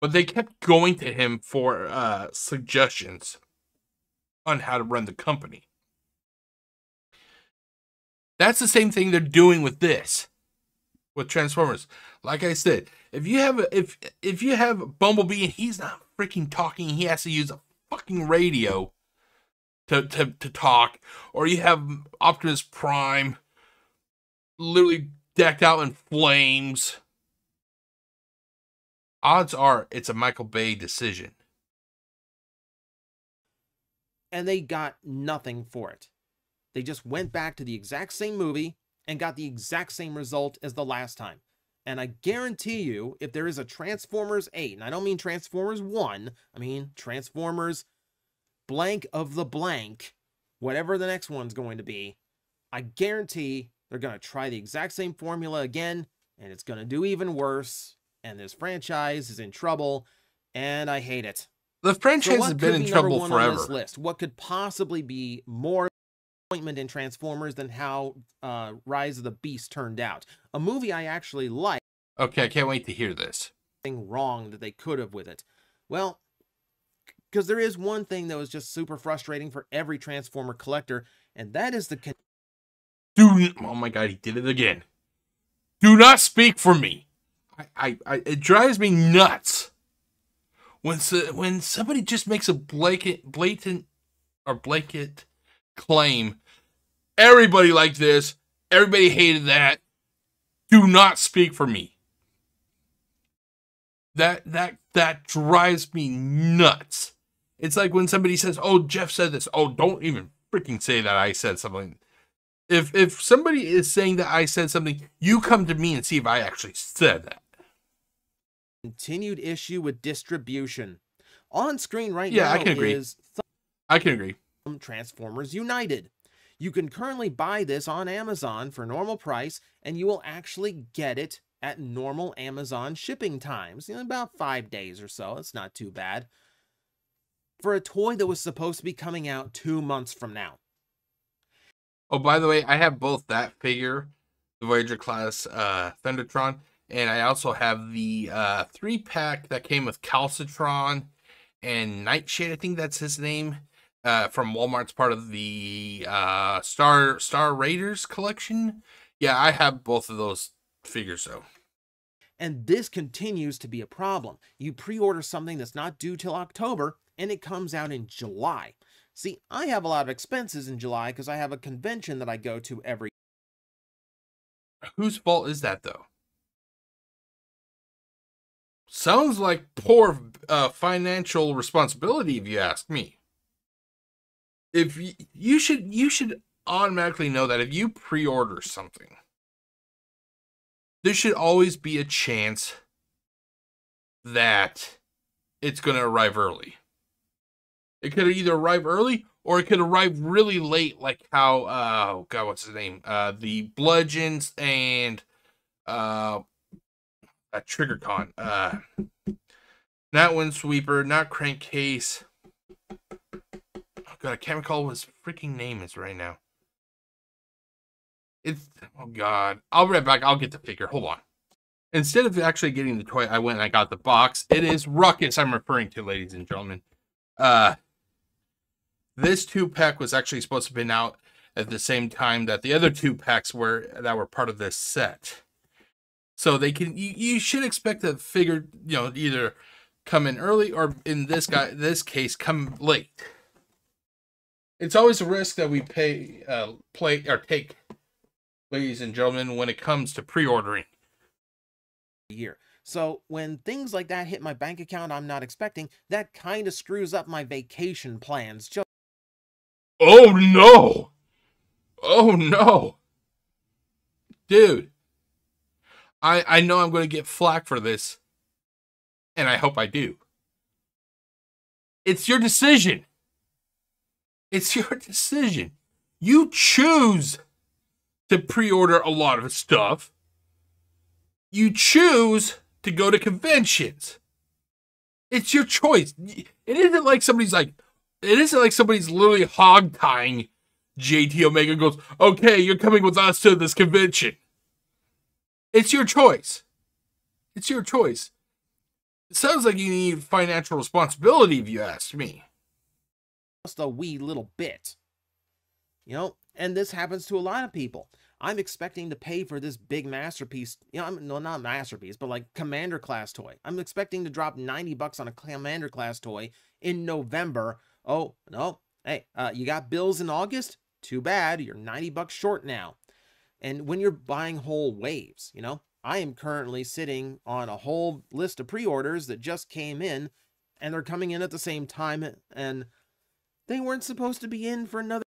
But they kept going to him for uh, suggestions on how to run the company. That's the same thing they're doing with this, with Transformers. Like I said, if you have a, if if you have Bumblebee and he's not freaking talking, he has to use a fucking radio to to to talk, or you have Optimus Prime literally decked out in flames. Odds are it's a Michael Bay decision. And they got nothing for it. They just went back to the exact same movie and got the exact same result as the last time. And I guarantee you, if there is a Transformers 8, and I don't mean Transformers 1, I mean Transformers blank of the blank, whatever the next one's going to be, I guarantee they're going to try the exact same formula again, and it's going to do even worse. And this franchise is in trouble, and I hate it. The franchise so has been in trouble forever. list? What could possibly be more disappointment in Transformers than how uh, Rise of the Beast turned out. A movie I actually like. Okay, I can't wait to hear this. Thing wrong that they could have with it. Well, because there is one thing that was just super frustrating for every Transformer collector, and that is the. Do oh my god, he did it again. Do not speak for me. I, I, it drives me nuts when so, when somebody just makes a blatant blatant or blanket claim everybody liked this, everybody hated that. Do not speak for me. That that that drives me nuts. It's like when somebody says, "Oh, Jeff said this." Oh, don't even freaking say that I said something. If if somebody is saying that I said something, you come to me and see if I actually said that. Continued issue with distribution. On screen right yeah, now I can agree. is I can agree. Transformers United. You can currently buy this on Amazon for normal price, and you will actually get it at normal Amazon shipping times, in about five days or so. It's not too bad. For a toy that was supposed to be coming out two months from now. Oh, by the way, I have both that figure, the Voyager class uh, Thundertron, and I also have the uh, three pack that came with Calcitron and Nightshade. I think that's his name uh, from Walmart's part of the uh, Star Star Raiders collection. Yeah, I have both of those figures though. And this continues to be a problem. You pre-order something that's not due till October and it comes out in July. See, I have a lot of expenses in July because I have a convention that I go to every Whose fault is that, though? Sounds like poor uh, financial responsibility, if you ask me. If you, you should, you should automatically know that if you pre-order something, there should always be a chance that it's going to arrive early. It could either arrive early or it could arrive really late, like how uh oh god, what's his name? Uh the bludgeons and uh Triggercon. Uh not windsweeper, not crankcase. Oh god, I can't recall what his freaking name is right now. It's oh god. I'll be right back. I'll get the figure. Hold on. Instead of actually getting the toy, I went and I got the box. It is Ruckus I'm referring to, ladies and gentlemen. Uh this two pack was actually supposed to have been out at the same time that the other two packs were that were part of this set. So they can you, you should expect the figure, you know, either come in early or in this guy this case come late. It's always a risk that we pay uh play or take ladies and gentlemen when it comes to pre-ordering. year. So when things like that hit my bank account I'm not expecting, that kind of screws up my vacation plans. Just Oh no! Oh no! Dude. I I know I'm gonna get flack for this. And I hope I do. It's your decision. It's your decision. You choose to pre-order a lot of stuff. You choose to go to conventions. It's your choice. It isn't like somebody's like, it isn't like somebody's literally hog tying JT Omega goes, okay, you're coming with us to this convention. It's your choice. It's your choice. It sounds like you need financial responsibility if you ask me. just a wee little bit. You know, and this happens to a lot of people. I'm expecting to pay for this big masterpiece. You know, I'm, no, not masterpiece, but like commander class toy. I'm expecting to drop 90 bucks on a commander class toy in November. Oh, no. Hey, uh, you got bills in August? Too bad. You're 90 bucks short now. And when you're buying whole waves, you know, I am currently sitting on a whole list of pre-orders that just came in and they're coming in at the same time and they weren't supposed to be in for another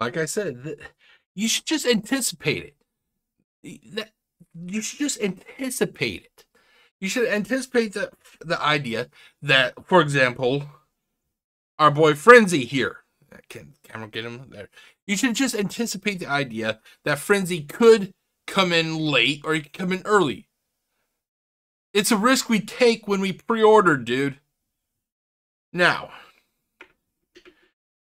Like I said, you should just anticipate it. That you should just anticipate it. You should anticipate the the idea that, for example, our boy Frenzy here. Can camera get him there? You should just anticipate the idea that Frenzy could come in late or he could come in early. It's a risk we take when we pre-order, dude. Now,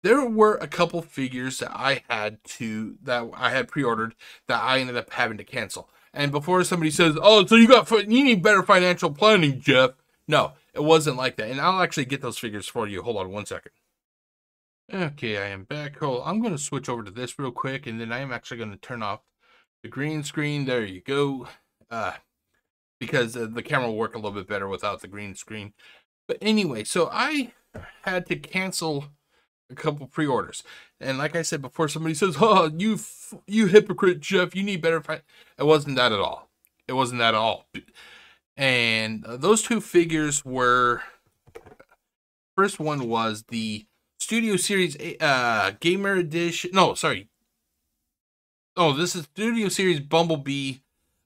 there were a couple figures that I had to that I had pre-ordered that I ended up having to cancel. And before somebody says, "Oh, so you got you need better financial planning, Jeff," no, it wasn't like that. And I'll actually get those figures for you. Hold on one second. Okay, I am back. Hold, I'm going to switch over to this real quick, and then I am actually going to turn off the green screen. There you go. Uh, because uh, the camera will work a little bit better without the green screen. But anyway, so I had to cancel a couple pre-orders. And like I said before, somebody says, "Oh, you you hypocrite, Jeff. You need better." It wasn't that at all. It wasn't that at all. And uh, those two figures were. First one was the Studio Series uh Gamer Edition. No, sorry. Oh, this is Studio Series Bumblebee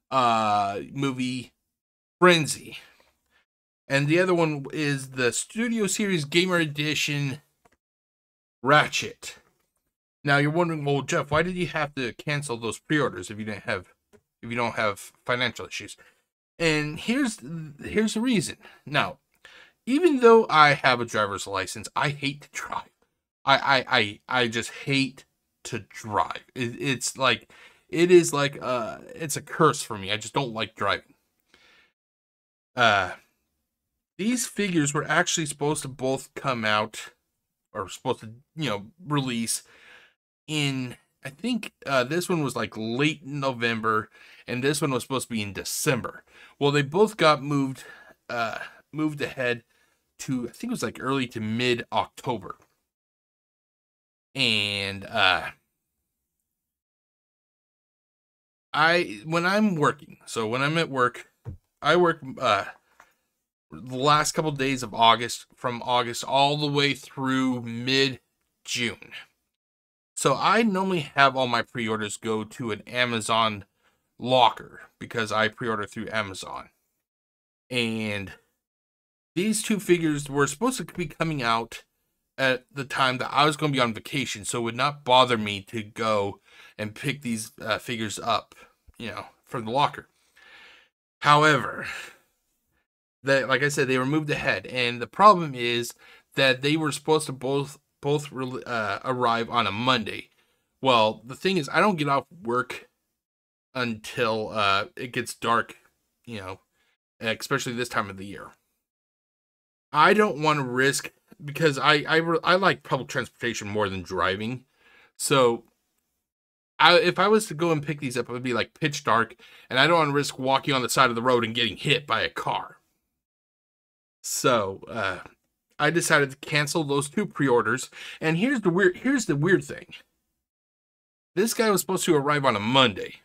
uh movie Frenzy. And the other one is the Studio Series Gamer Edition Ratchet. Now you're wondering, well, Jeff, why did you have to cancel those pre-orders if you didn't have, if you don't have financial issues? And here's here's the reason. Now, even though I have a driver's license, I hate to drive. I I I, I just hate to drive. It, it's like it is like uh it's a curse for me. I just don't like driving. Uh these figures were actually supposed to both come out or supposed to, you know, release in I think uh, this one was like late November, and this one was supposed to be in December. Well, they both got moved, uh, moved ahead to I think it was like early to mid October. and uh I when I'm working, so when I'm at work, I work uh the last couple of days of August from August all the way through mid June. So I normally have all my pre-orders go to an Amazon locker because I pre-order through Amazon. And these two figures were supposed to be coming out at the time that I was going to be on vacation, so it would not bother me to go and pick these uh, figures up, you know, from the locker. However, that like I said, they were moved ahead, and the problem is that they were supposed to both both uh, arrive on a Monday. Well, the thing is, I don't get off work until uh, it gets dark, you know, especially this time of the year. I don't want to risk because I I, I like public transportation more than driving. So I, if I was to go and pick these up, it would be like pitch dark, and I don't want to risk walking on the side of the road and getting hit by a car. So uh, I decided to cancel those two pre-orders. And here's the weird here's the weird thing. This guy was supposed to arrive on a Monday.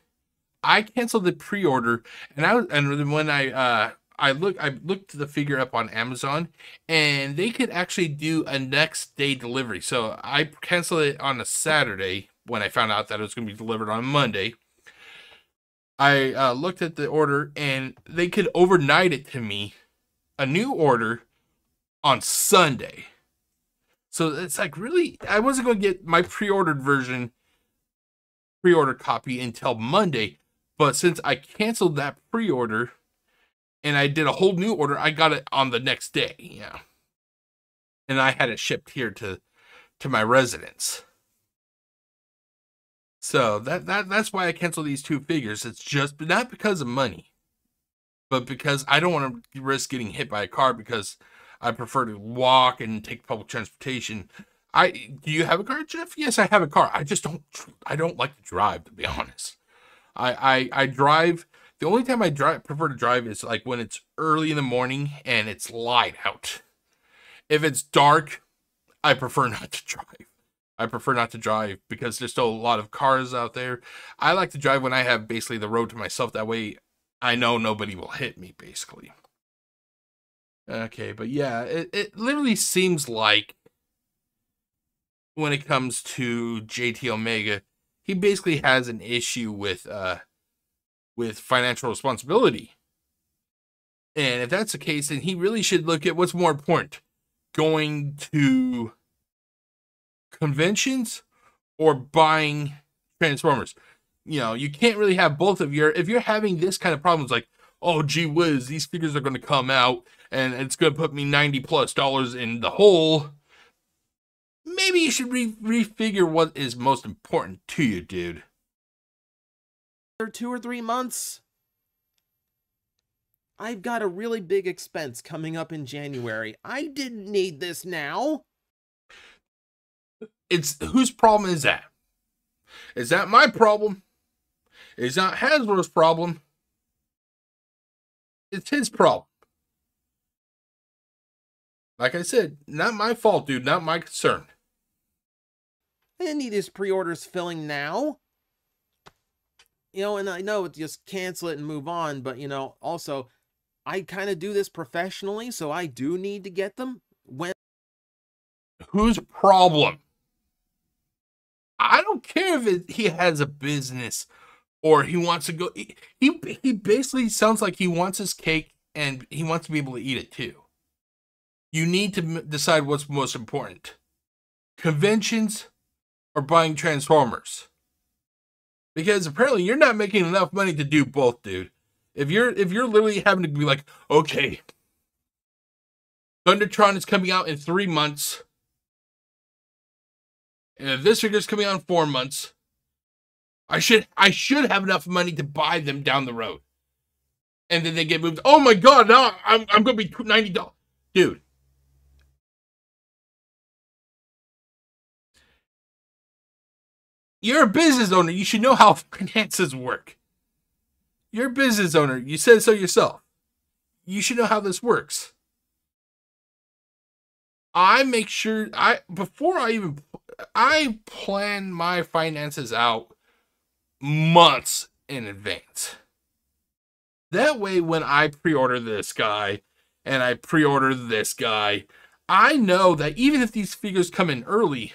I canceled the pre-order, and I and when I uh, I look I looked the figure up on Amazon and they could actually do a next day delivery. So I canceled it on a Saturday when I found out that it was going to be delivered on Monday. I uh, looked at the order and they could overnight it to me a new order on Sunday. So it's like really I wasn't going to get my pre-ordered version pre-order copy until Monday, but since I canceled that pre-order and I did a whole new order. I got it on the next day, yeah. And I had it shipped here to to my residence. So that that that's why I canceled these two figures. It's just not because of money, but because I don't want to risk getting hit by a car because I prefer to walk and take public transportation. I do you have a car, Jeff? Yes, I have a car. I just don't I don't like to drive to be honest. I I, I drive the only time I drive, prefer to drive is like when it's early in the morning and it's light out. If it's dark, I prefer not to drive. I prefer not to drive because there's still a lot of cars out there. I like to drive when I have basically the road to myself. That way I know nobody will hit me, basically. Okay, but yeah, it, it literally seems like when it comes to JT Omega, he basically has an issue with uh with financial responsibility. And if that's the case, then he really should look at what's more important going to conventions or buying Transformers. You know, you can't really have both of your. If you're having this kind of problems, like, oh, gee whiz, these figures are going to come out and it's going to put me 90 plus dollars in the hole. Maybe you should re- refigure what is most important to you, dude two or three months. I've got a really big expense coming up in January. I didn't need this now. It's whose problem is that? Is that my problem? Is that Hasbro's problem? It's his problem. Like I said, not my fault, dude, not my concern. I didn't need his pre-orders filling now you know, and I know it just cancel it and move on, but you know, also I kind of do this professionally, so I do need to get them when whose problem? I don't care if it, he has a business or he wants to go he, he he basically sounds like he wants his cake and he wants to be able to eat it too. You need to decide what's most important. Conventions or buying Transformers because apparently you're not making enough money to do both, dude. If you're if you're literally having to be like, okay, Thundertron is coming out in three months, and this figure is coming out in four months, I should I should have enough money to buy them down the road, and then they get moved. Oh my god, now I'm I'm gonna be ninety dollars, dude. You're a business owner. You should know how finances work. You're a business owner. You said so yourself. You should know how this works. I make sure I before I even I plan my finances out months in advance. That way, when I pre order this guy and I pre order this guy, I know that even if these figures come in early,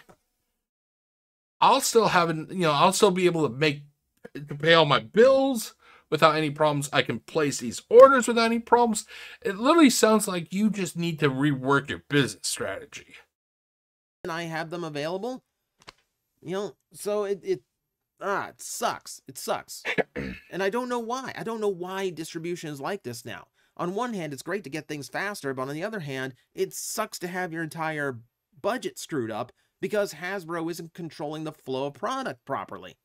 I'll still have, an, you know, I'll still be able to make, to pay all my bills without any problems. I can place these orders without any problems. It literally sounds like you just need to rework your business strategy. And I have them available. You know, so it, it ah, it sucks. It sucks. and I don't know why. I don't know why distribution is like this now. On one hand, it's great to get things faster, but on the other hand, it sucks to have your entire budget screwed up because Hasbro isn't controlling the flow of product properly.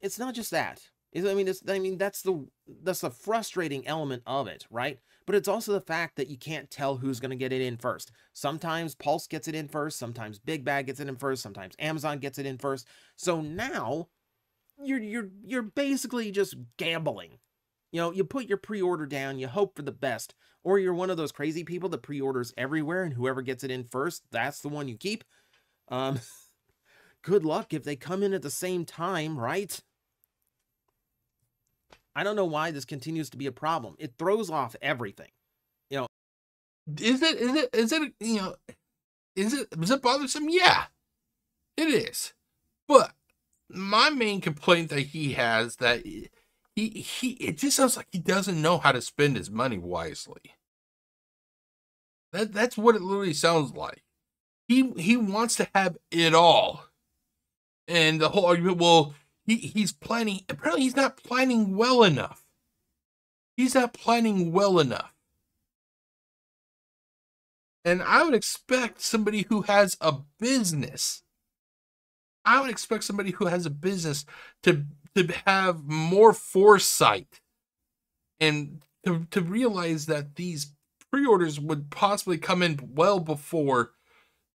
It's not just that. I mean, it's, I mean that's the that's the frustrating element of it, right? But it's also the fact that you can't tell who's going to get it in first. Sometimes Pulse gets it in first, sometimes Big Bad gets it in first, sometimes Amazon gets it in first. So now you're you're you're basically just gambling. You know, you put your pre-order down, you hope for the best, or you're one of those crazy people that pre-orders everywhere and whoever gets it in first, that's the one you keep. Um good luck if they come in at the same time, right? I don't know why this continues to be a problem. It throws off everything. You know, is it is it is it you know is it is it bothersome? Yeah, it is. But my main complaint that he has that he he it just sounds like he doesn't know how to spend his money wisely. That that's what it literally sounds like. He he wants to have it all. And the whole argument, well, he, he's planning, apparently, he's not planning well enough. He's not planning well enough. And I would expect somebody who has a business, I would expect somebody who has a business to, to have more foresight and to, to realize that these pre-orders would possibly come in well before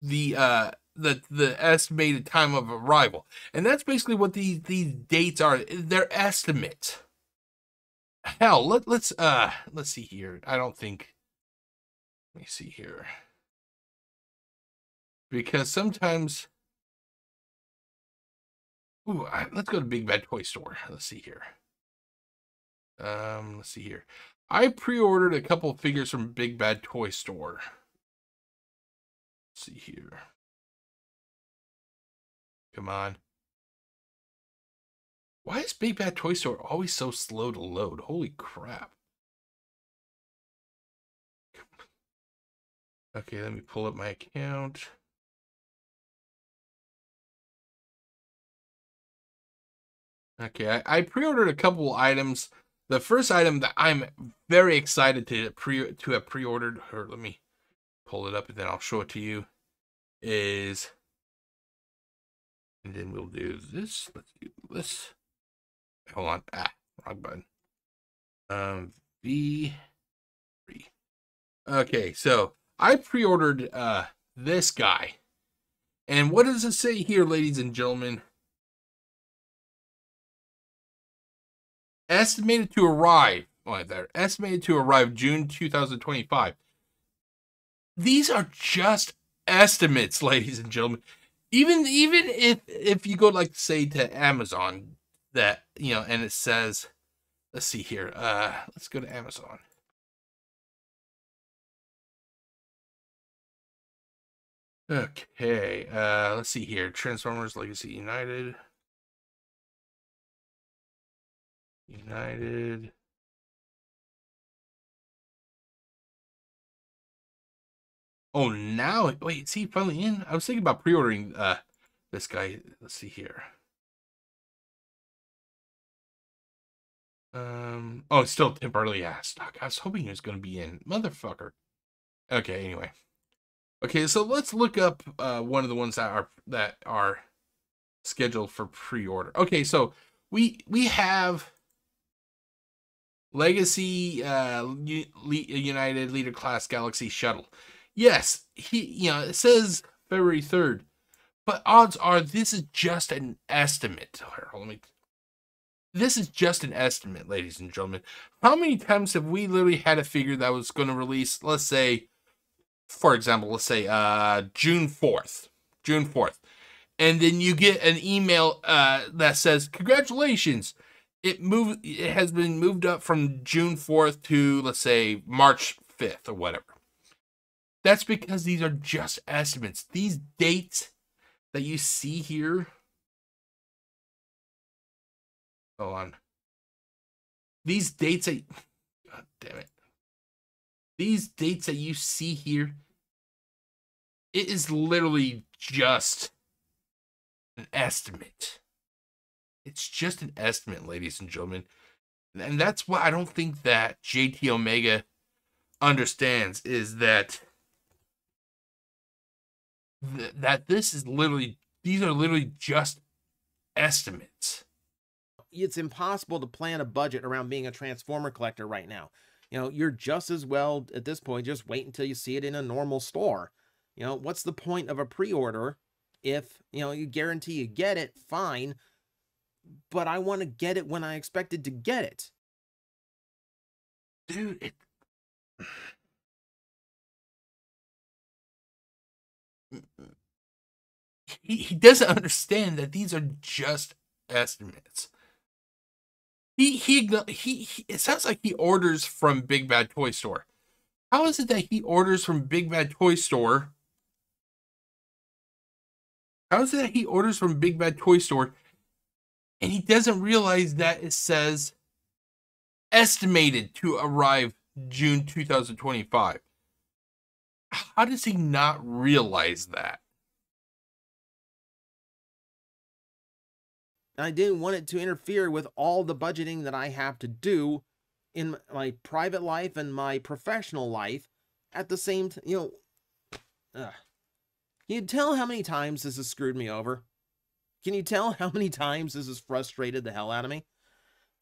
the uh the the estimated time of arrival, and that's basically what these these dates are. They're estimates. Hell, let let's uh let's see here. I don't think. Let me see here. Because sometimes. Ooh, I, let's go to Big Bad Toy Store. Let's see here. Um, let's see here. I pre-ordered a couple figures from Big Bad Toy Store. Let's see here. Come on. Why is Big Bad Toy Store always so slow to load? Holy crap. Okay, let me pull up my account. Okay, I, I pre-ordered a couple items. The first item that I'm very excited to pre to have pre-ordered, or let me pull it up and then I'll show it to you, is and then we'll do this. Let's do this. Hold on. Ah, wrong button. Um, V3. Okay, so I pre-ordered uh this guy. And what does it say here, ladies and gentlemen? Estimated to arrive. Oh, there. Estimated to arrive June 2025. These are just estimates, ladies and gentlemen even even if if you go like say to Amazon that you know and it says let's see here uh let's go to Amazon okay uh let's see here Transformers Legacy United United Oh, now wait, is he finally in? I was thinking about pre-ordering uh this guy. Let's see here. Um. Oh, it's still temporarily yeah, stock. I was hoping he was going to be in. Motherfucker. Okay. Anyway. Okay, so let's look up uh one of the ones that are that are scheduled for pre-order. Okay, so we we have Legacy uh United Leader Class Galaxy Shuttle yes, he you know it says February third, but odds are this is just an estimate. Here, let me. This is just an estimate, ladies and gentlemen. How many times have we literally had a figure that was going to release, let's say, for example, let's say uh June 4th, June 4th. And then you get an email uh, that says, Congratulations. It moved it has been moved up from June 4th to let's say March 5th or whatever. That's because these are just estimates. These dates that you see here. Hold on. These dates that God damn it. These dates that you see here, it is literally just an estimate. It's just an estimate, ladies and gentlemen. And that's what I don't think that JT Omega understands is that th- that this is literally these are literally just estimates. It's impossible to plan a budget around being a transformer collector right now. You know, you're just as well at this point, just wait until you see it in a normal store. You know, what's the point of a pre-order if, you know, you guarantee you get it, fine, but I want to get it when I expected to get it. Dude, it he, he doesn't understand that these are just estimates. He, he he he it sounds like he orders from Big Bad Toy Store. How is it that he orders from Big Bad Toy Store? How is it that he orders from Big Bad Toy Store and he doesn't realize that it says estimated to arrive June 2025? How does he not realize that? I didn't want it to interfere with all the budgeting that I have to do in my private life and my professional life at the same time. You know, ugh. you tell how many times this has screwed me over? Can you tell how many times this has frustrated the hell out of me?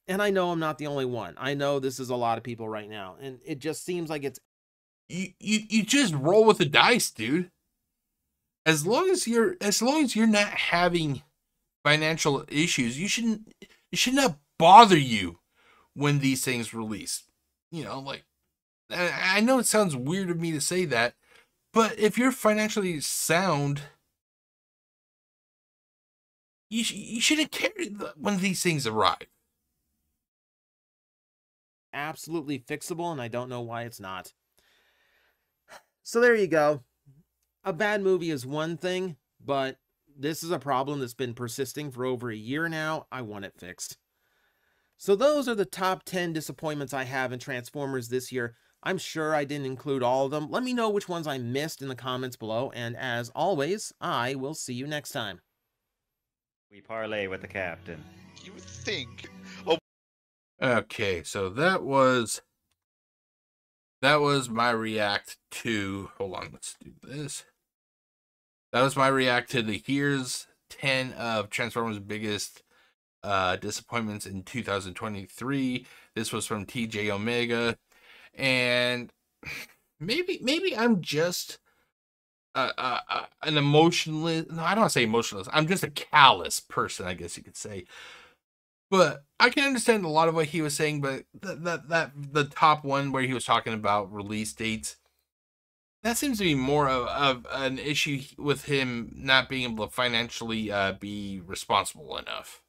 And I know I'm not the only one. I know this is a lot of people right now. And it just seems like it's you, you you just roll with the dice, dude. As long as you're as long as you're not having financial issues, you shouldn't it should not bother you when these things release. You know, like I know it sounds weird of me to say that, but if you're financially sound, you sh- you shouldn't care when these things arrive. Absolutely fixable, and I don't know why it's not. So there you go. A bad movie is one thing, but this is a problem that's been persisting for over a year now. I want it fixed. So those are the top 10 disappointments I have in Transformers this year. I'm sure I didn't include all of them. Let me know which ones I missed in the comments below. And as always, I will see you next time. We parlay with the captain. You would think. Okay, so that was that was my react to hold on, let's do this. That was my react to the here's 10 of Transformers biggest uh disappointments in 2023. This was from TJ Omega and maybe maybe I'm just uh, an emotionless no i don't want to say emotionless i'm just a callous person i guess you could say. But i can understand a lot of what he was saying but that that, that the top one where he was talking about release dates that seems to be more of, of an issue with him not being able to financially uh, be responsible enough.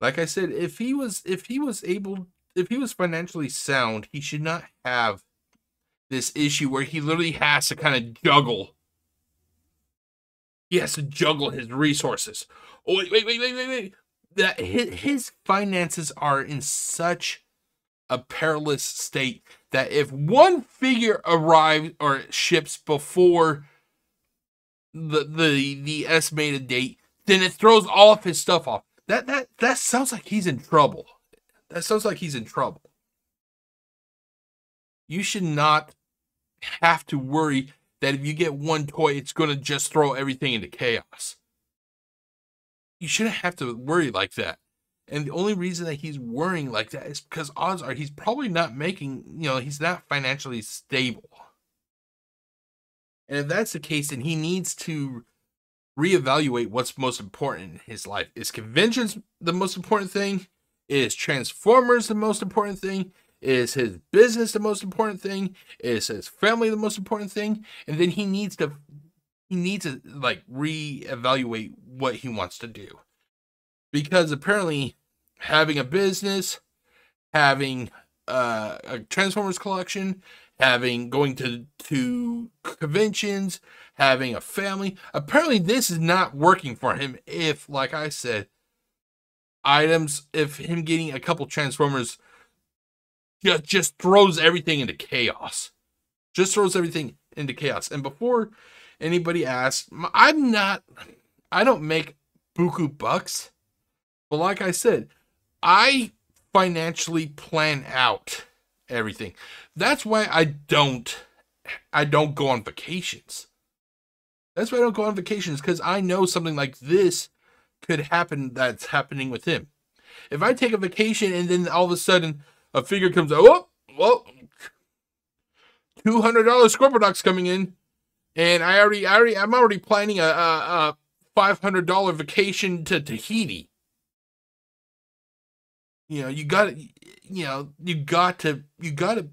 Like i said if he was if he was able if he was financially sound he should not have this issue where he literally has to kind of juggle. He has to juggle his resources. Oh wait, wait, wait, wait, wait, wait. That his, his finances are in such a perilous state that if one figure arrives or ships before the the the estimated date, then it throws all of his stuff off. That that that sounds like he's in trouble. That sounds like he's in trouble. You should not have to worry that if you get one toy, it's going to just throw everything into chaos. You shouldn't have to worry like that. And the only reason that he's worrying like that is because odds are he's probably not making, you know, he's not financially stable. And if that's the case, then he needs to reevaluate what's most important in his life. Is conventions the most important thing? Is Transformers the most important thing? Is his business the most important thing? Is his family the most important thing? And then he needs to he needs to like reevaluate what he wants to do. Because apparently having a business, having uh, a Transformers collection, having going to to conventions, having a family. Apparently, this is not working for him. If, like I said, items, if him getting a couple Transformers just just throws everything into chaos, just throws everything into chaos. And before anybody asks, I'm not, I don't make buku bucks, but like I said, I financially plan out everything. That's why I don't I don't go on vacations. That's why I don't go on vacations because I know something like this could happen that's happening with him. If I take a vacation and then all of a sudden a figure comes out, oh, well, two hundred dollars Scorponok coming in, and I already, I already, I'm already planning a, a, a five hundred dollar vacation to Tahiti. You know you got you know you got to you got to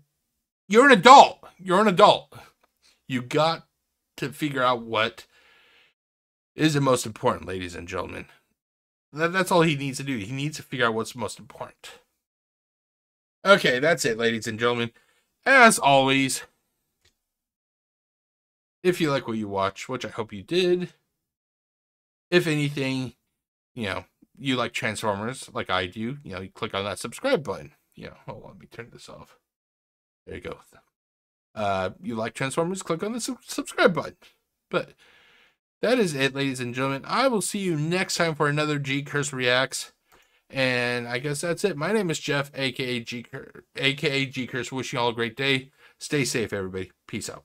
you're an adult you're an adult. You got to figure out what is the most important ladies and gentlemen. That, that's all he needs to do. He needs to figure out what's most important okay that's it ladies and gentlemen as always if you like what you watch which i hope you did if anything you know you like Transformers like I do, you know, you click on that subscribe button. You know, hold on, let me turn this off. There you go. Uh, you like Transformers, click on the su- subscribe button. But that is it, ladies and gentlemen. I will see you next time for another GCurse Reacts. And I guess that's it. My name is Jeff, aka G aka GCurse. Wishing you all a great day. Stay safe, everybody. Peace out.